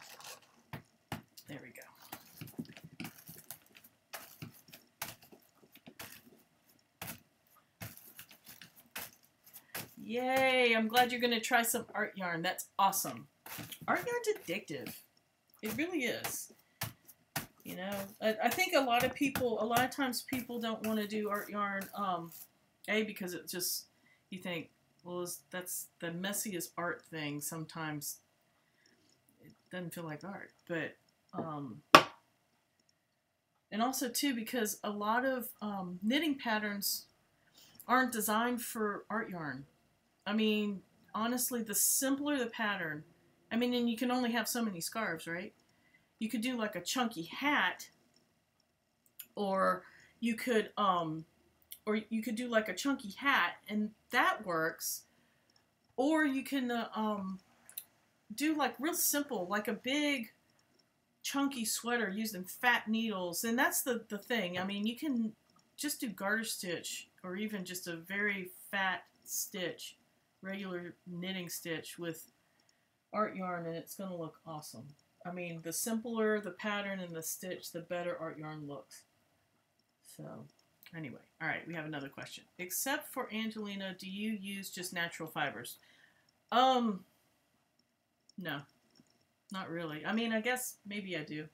A: There we go. Yay! I'm glad you're going to try some art yarn. That's awesome. Art yarn's addictive. It really is. You know, I, I, think a lot of people, a lot of times people don't want to do art yarn, um, A, because it just, you think, well, that's the messiest art thing. Sometimes it doesn't feel like art. But, um, and also, too, because a lot of um, knitting patterns aren't designed for art yarn. I mean, honestly, the simpler the pattern, I mean, and you can only have so many scarves, right? You could do like a chunky hat or you could um or you could do like a chunky hat, and that works. Or you can uh, um, do like real simple, like a big chunky sweater using fat needles, and that's the the thing. I mean, you can just do garter stitch, or even just a very fat stitch, regular knitting stitch with art yarn, and it's going to look awesome. I mean, the simpler the pattern and the stitch, the better art yarn looks. So, anyway, all right, we have another question. Except for Angelina, do you use just natural fibers? Um, no, not really. I mean, I guess maybe I do.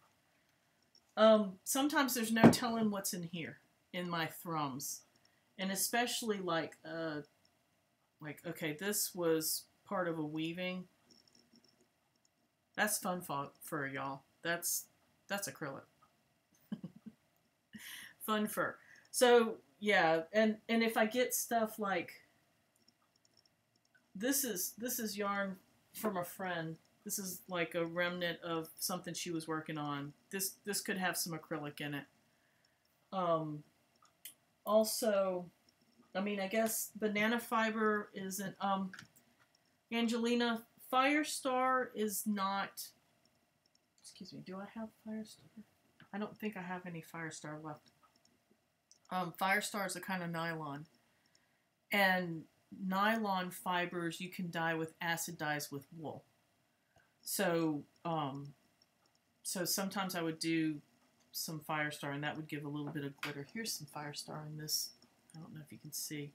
A: Um, sometimes there's no telling what's in here in my thrums, and especially like uh, like okay, this was part of a weaving. That's fun fur, y'all. That's that's acrylic. fun fur. So yeah, and and if I get stuff like this is this is yarn from a friend. This is like a remnant of something she was working on. This this could have some acrylic in it. Um, also, I mean, I guess banana fiber isn't. Um, Angelina Firestar is not. Excuse me. Do I have Firestar? I don't think I have any Firestar left. Um, Firestar is a kind of nylon, and nylon fibers you can dye with acid dyes with wool. So, um, so sometimes I would do some Firestar, and that would give a little bit of glitter. Here's some Firestar in this. I don't know if you can see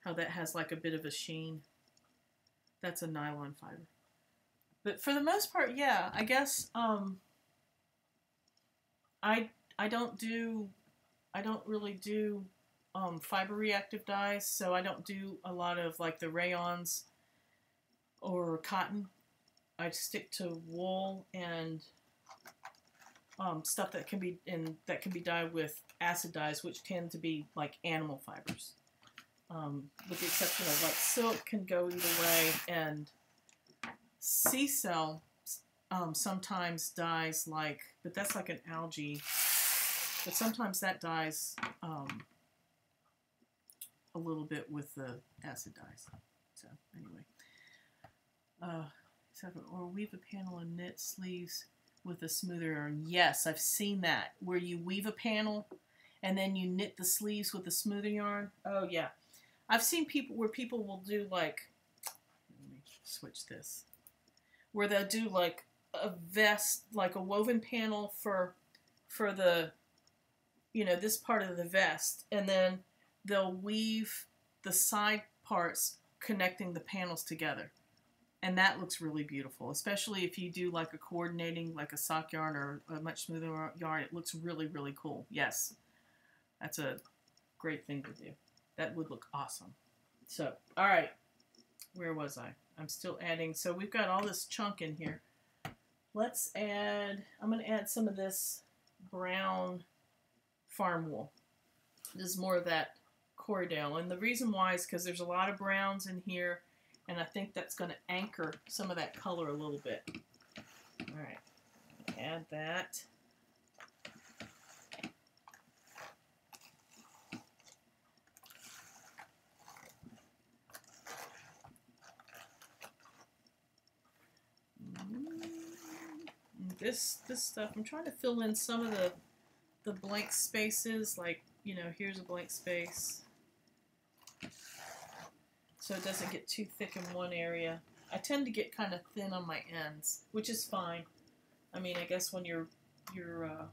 A: how that has like a bit of a sheen. That's a nylon fiber. But for the most part, yeah, I guess um, I I don't do I don't really do um, fiber reactive dyes, so I don't do a lot of like the rayons or cotton. I stick to wool and um, stuff that can be in that can be dyed with acid dyes, which tend to be like animal fibers. Um, with the exception of like silk can go either way, and Seacell um, sometimes dies like, but that's like an algae. But sometimes that dies um, a little bit with the acid dyes. So anyway, uh, or weave a panel and knit sleeves with a smoother yarn. Yes, I've seen that where you weave a panel and then you knit the sleeves with a smoother yarn. Oh yeah, I've seen people where people will do like, let me switch this, where they'll do like a vest, like a woven panel for for the, you know, this part of the vest, and then they'll weave the side parts connecting the panels together. And that looks really beautiful, especially if you do like a coordinating, like a sock yarn or a much smoother yarn. It looks really, really cool. Yes, that's a great thing to do. That would look awesome. So, all right, where was I? I'm still adding. So we've got all this chunk in here. Let's add, I'm going to add some of this brown farm wool. This is more of that Corriedale. And the reason why is because there's a lot of browns in here, and I think that's going to anchor some of that color a little bit. All right, add that. This this stuff. I'm trying to fill in some of the the blank spaces. Like you know, here's a blank space, so it doesn't get too thick in one area. I tend to get kind of thin on my ends, which is fine. I mean, I guess when you're you're uh,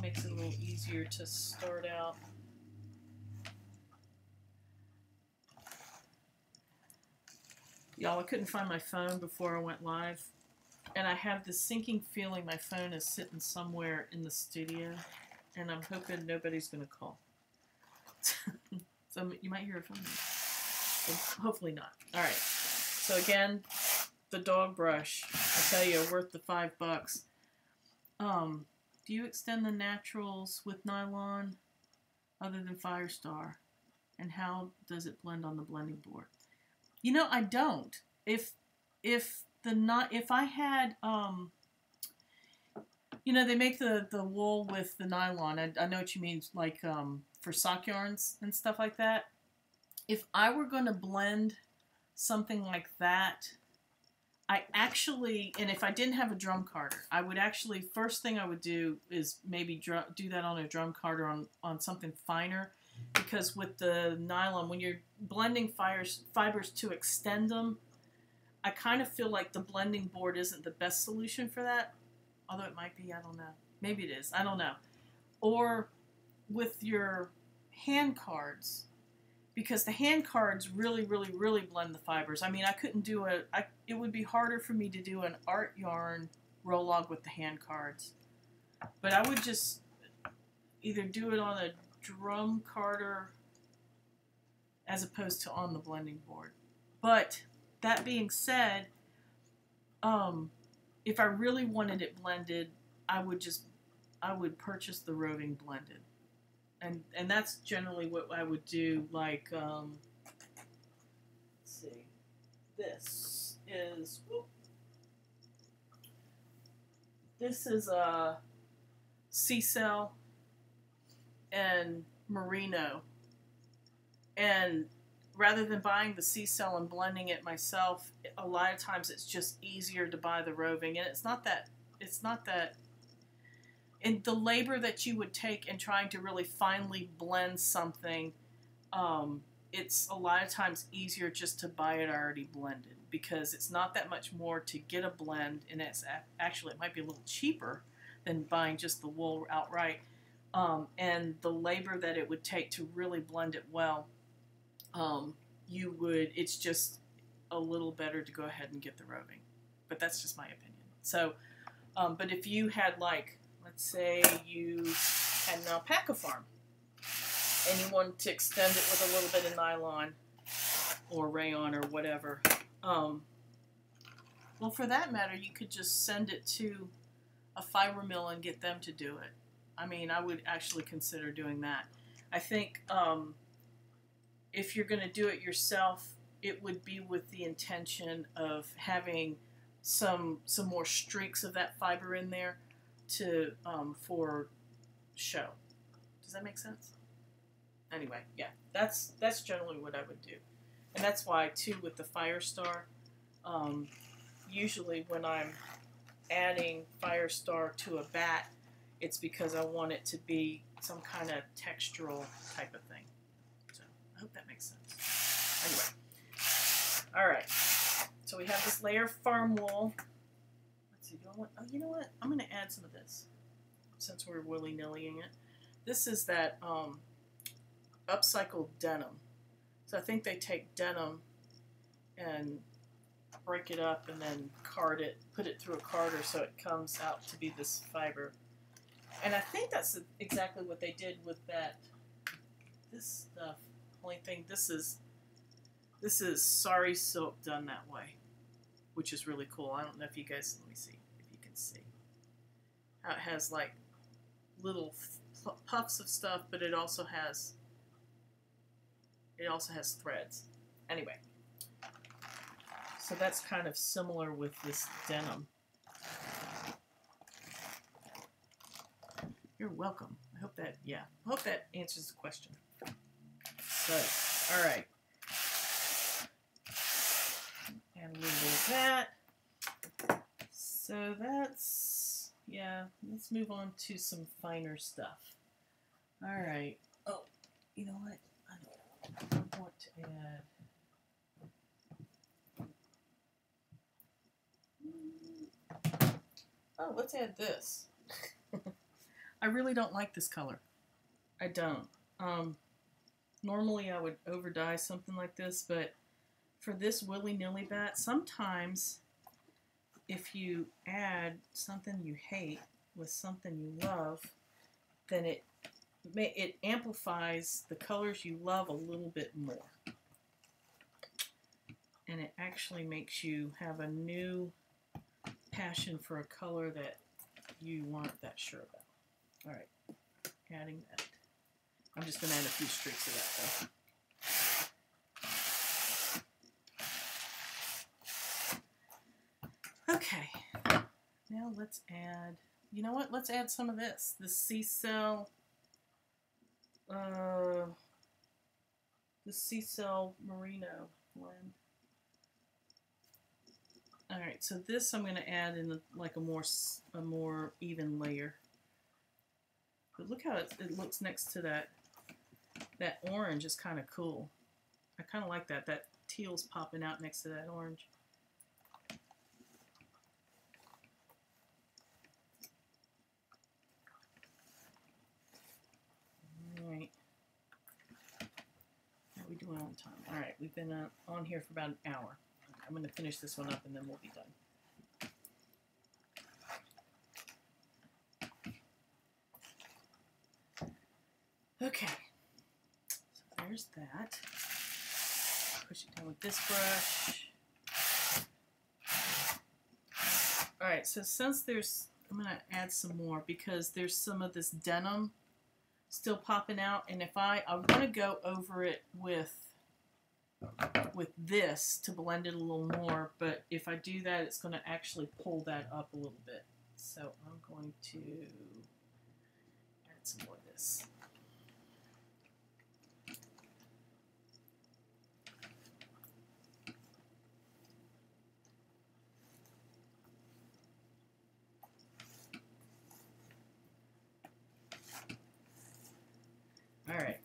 A: makes it a little easier to start out. Y'all, I couldn't find my phone before I went live and I have this sinking feeling my phone is sitting somewhere in the studio, and I'm hoping nobody's going to call. so you might hear a phone. But hopefully not. All right. So again, the dog brush. I tell you, worth the five bucks. Um, do you extend the naturals with nylon other than Firestar? And how does it blend on the blending board? You know, I don't. If if the not if I had um you know they make the the wool with the nylon I, I know what you mean like um for sock yarns and stuff like that. If I were going to blend something like that, I actually, and if I didn't have a drum carder, I would actually, first thing I would do is maybe do that on a drum carder on, on something finer. Because with the nylon, when you're blending fibers, fibers to extend them, I kind of feel like the blending board isn't the best solution for that. Although it might be, I don't know. Maybe it is, I don't know. Or with your hand cards, because the hand cards really, really, really blend the fibers. I mean, I couldn't do a. I, it would be harder for me to do an art yarn rolag with the hand cards. But I would just either do it on a drum carder as opposed to on the blending board. But that being said, um, if I really wanted it blended, I would just I would purchase the roving blended and and that's generally what I would do. Like, um, let's see, this is whoop, this is a SeaCell and merino, and rather than buying the SeaCell and blending it myself, a lot of times it's just easier to buy the roving, and it's not that it's not that and the labor that you would take in trying to really finely blend something, um, it's a lot of times easier just to buy it already blended because it's not that much more to get a blend, and it's actually it might be a little cheaper than buying just the wool outright. Um, and the labor that it would take to really blend it well, um, you would. It's just a little better to go ahead and get the roving, but that's just my opinion. So, um, but if you had like let's say you had an alpaca farm and you wanted to extend it with a little bit of nylon or rayon or whatever. Um, well, for that matter, you could just send it to a fiber mill and get them to do it. I mean, I would actually consider doing that. I think um, if you're going to do it yourself, it would be with the intention of having some some more streaks of that fiber in there to um, for show. Does that make sense? Anyway, yeah, that's that's generally what I would do, and that's why too with the Firestar. Um, usually when I'm adding Firestar to a bat, it's because I want it to be some kind of textural type of thing. Hope that makes sense. Anyway, all right. So we have this layer of farm wool see, do I want, oh, you know what? I'm going to add some of this since we're willy-nillying it. This is that um, upcycled denim. So I think they take denim and break it up and then card it, put it through a carder so it comes out to be this fiber. And I think that's exactly what they did with that, this stuff. Only thing, this is, this is sari silk done that way, which is really cool. I don't know if you guys, let me see if you can see. How it has like little puffs of stuff, but it also has it also has threads. Anyway, so that's kind of similar with this denim. You're welcome. I hope that, yeah, I hope that answers the question. But, all right. And bit that. So that's, yeah, let's move on to some finer stuff. All right. Oh, you know what? I don't want to add. Oh, let's add this. I really don't like this color. I don't. Um, normally I would over dye something like this, but for this willy-nilly bat, sometimes if you add something you hate with something you love, then it it amplifies the colors you love a little bit more. And it actually makes you have a new passion for a color that you weren't that sure about. All right, adding that. I'm just going to add a few streaks of that though. Okay, now let's add, you know what, let's add some of this. The SeaCell uh, the Seacell Merino blend. All right, so this I'm going to add in like a more a more even layer. But look how it, it looks next to that that orange is kind of cool. I kind of like that. That teal's popping out next to that orange. Alright. How we doing on time? Alright, we've been uh, on here for about an hour. I'm going to finish this one up and then we'll be done. Okay, there's that. Push it down with this brush. Alright, so since there's, I'm to add some more because there's some of this denim still popping out and if I, I want to go over it with with this to blend it a little more, but if I do that, it's going to actually pull that up a little bit. So I'm going to add some more of this. All right.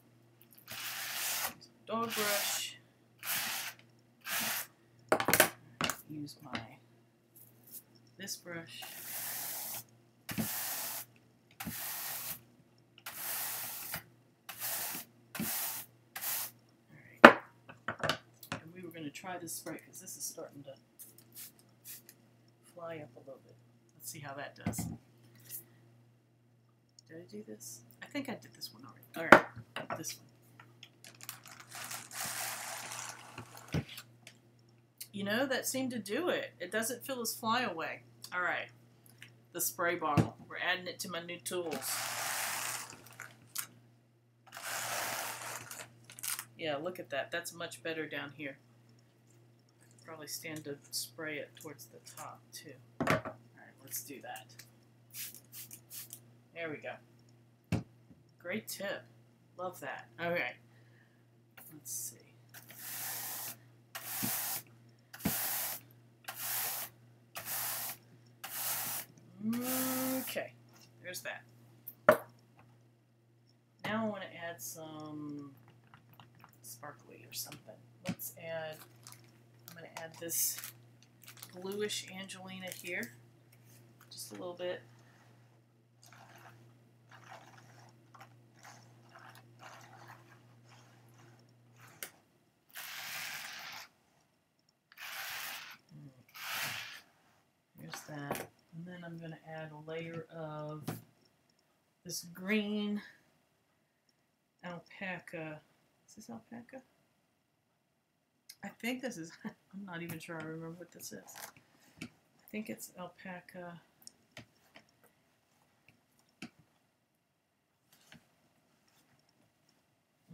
A: Dog brush. Use my this brush. And we were going to try this spray because this is starting to fly up a little bit. Let's see how that does. Did I do this? I think I did this one already. All right, this one. You know, that seemed to do it. It doesn't feel as fly away. All right, the spray bottle. We're adding it to my new tools. Yeah, look at that. That's much better down here. Probably stand to spray it towards the top too. All right, let's do that. There we go. Great tip. Love that. All right. Let's see. Okay. There's that. Now I want to add some sparkly or something. Let's add, I'm going to add this bluish Angelina here. Just a little bit. Hmm. There's that. And then I'm going to add a layer of this green alpaca. Is this alpaca? I think this is, I'm not even sure I remember what this is. I think it's alpaca.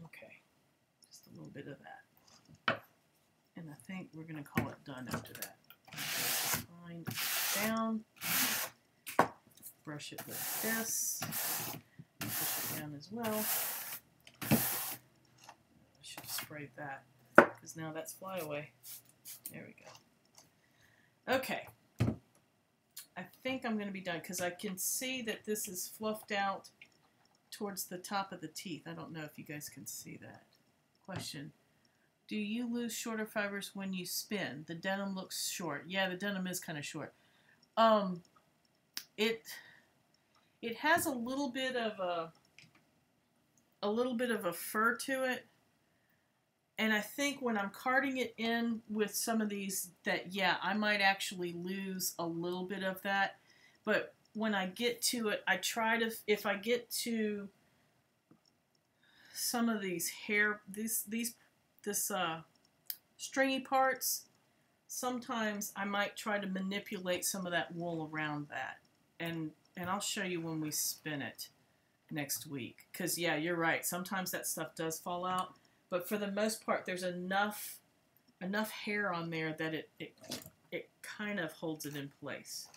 A: Okay, just a little bit of that. And I think we're going to call it done after that. Find down, brush it with this, push it down as well. I should have sprayed that because now that's flyaway. There we go. Okay. I think I'm going to be done because I can see that this is fluffed out towards the top of the teeth. I don't know if you guys can see that. Question. Do you lose shorter fibers when you spin? The denim looks short. Yeah, the denim is kind of short. Um, it it has a little bit of a a little bit of a fur to it. And I think when I'm carding it in with some of these that yeah, I might actually lose a little bit of that. But when I get to it, I try to if I get to some of these hair these these this uh, stringy parts, sometimes I might try to manipulate some of that wool around that. And, and I'll show you when we spin it next week. Because, yeah, you're right. Sometimes that stuff does fall out. But for the most part, there's enough enough hair on there that it, it, it kind of holds it in place.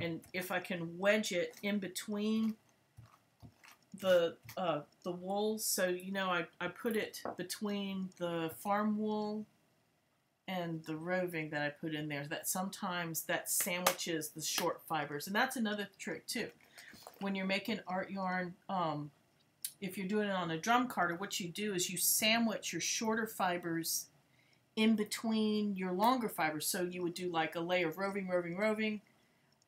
A: And if I can wedge it in between the uh, the wool. So you know, I I put it between the farm wool and the roving that I put in there. That sometimes that sandwiches the short fibers, and that's another trick too. When you're making art yarn, um, if you're doing it on a drum carder, what you do is you sandwich your shorter fibers in between your longer fibers. So you would do like a layer of roving, roving, roving,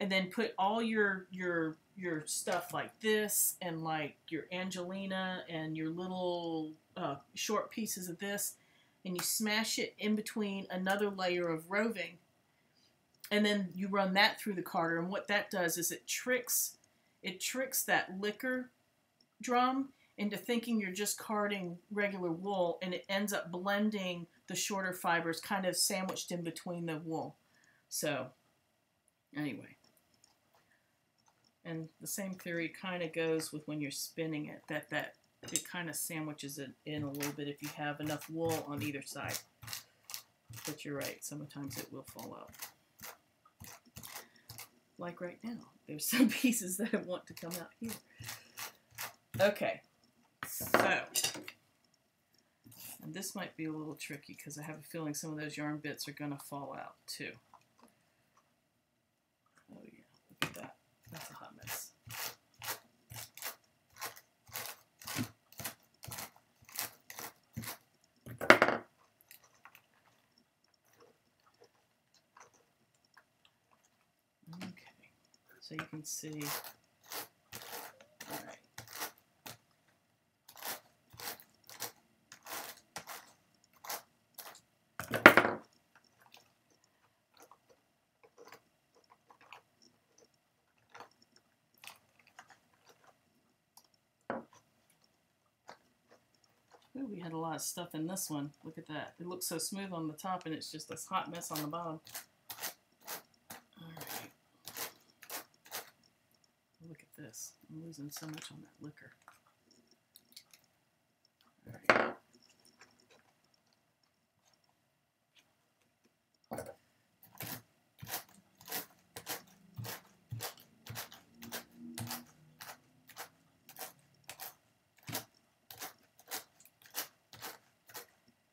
A: and then put all your your your stuff like this and like your Angelina and your little uh, short pieces of this and you smash it in between another layer of roving and then you run that through the carder and what that does is it tricks it tricks that licker drum into thinking you're just carding regular wool and it ends up blending the shorter fibers kind of sandwiched in between the wool. So anyway and the same theory kind of goes with when you're spinning it that that it kind of sandwiches it in a little bit if you have enough wool on either side. But you're right, sometimes it will fall out. Like right now. There's some pieces that I want to come out here. Okay, so, and this might be a little tricky because I have a feeling some of those yarn bits are going to fall out too. Oh yeah, look at that. That's a hot mess. So you can see. All right. Ooh, we had a lot of stuff in this one. Look at that. It looks so smooth on the top and it's just this hot mess on the bottom. this. I'm losing so much on that licker.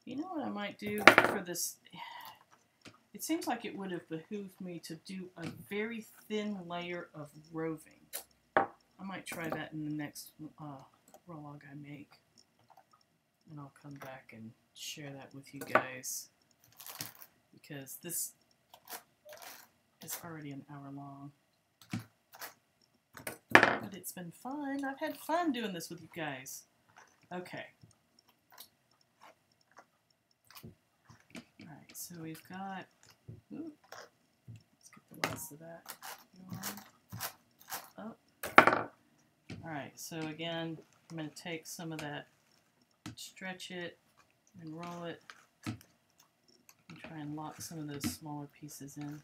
A: You know what I might do for this? It seems like it would have behooved me to do a very thin layer of roving might try that in the next uh, log I make. And I'll come back and share that with you guys. Because this is already an hour long. But it's been fun. I've had fun doing this with you guys. Okay. Alright, so we've got... Let's get the rest of that going. Alright, so again, I'm going to take some of that, stretch it, and roll it, and try and lock some of those smaller pieces in.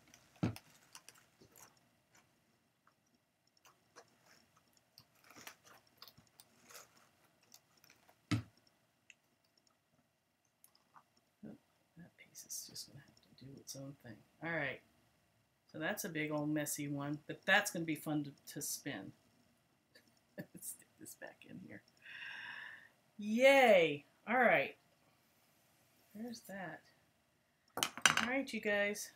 A: Own thing. Alright, so that's a big old messy one, but that's going to be fun to, to spin. This back in here. Yay! All right. There's that. All right, you guys.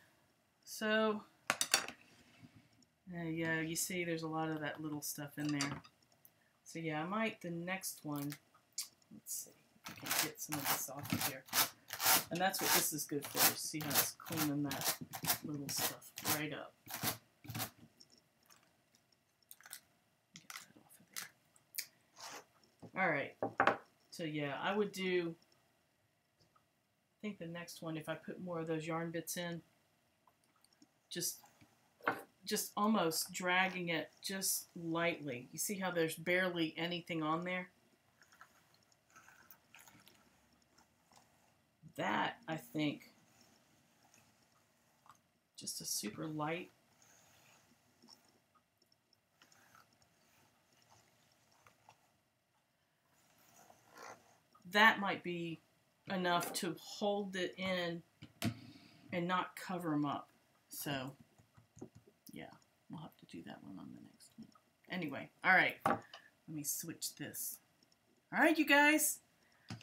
A: So, uh, yeah, you see there's a lot of that little stuff in there. So yeah, I might, the next one, let's see, I can get some of this off of here. And that's what this is good for. See how it's cleaning that little stuff right up. All right. So yeah, I would do, I think the next one, if I put more of those yarn bits in, just, just almost dragging it just lightly. You see how there's barely anything on there? That, I think, just a super light that might be enough to hold it in and not cover them up. So, yeah, we'll have to do that one on the next one. Anyway, all right. Let me switch this. All right, you guys.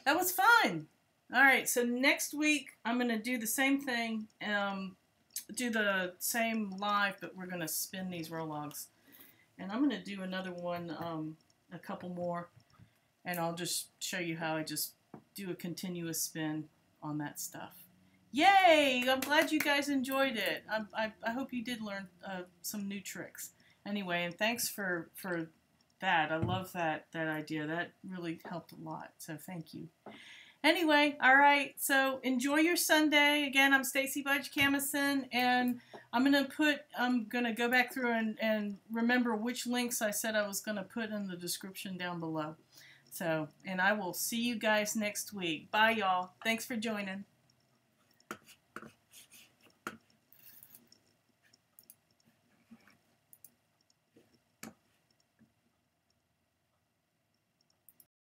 A: That was fun. All right, so next week I'm going to do the same thing. Um, do the same live, but we're going to spin these Rolags. And I'm going to do another one, um, a couple more. And I'll just show you how I just do a continuous spin on that stuff. Yay! I'm glad you guys enjoyed it. I, I, I hope you did learn uh, some new tricks. Anyway, and thanks for, for that. I love that, that idea. That really helped a lot. So thank you. Anyway, all right. So enjoy your Sunday. Again, I'm Stacey Budge-Kamison, and I'm gonna put. I'm gonna go back through and, and remember which links I said I was gonna put in the description down below. So, and I will see you guys next week. Bye, y'all. Thanks for joining.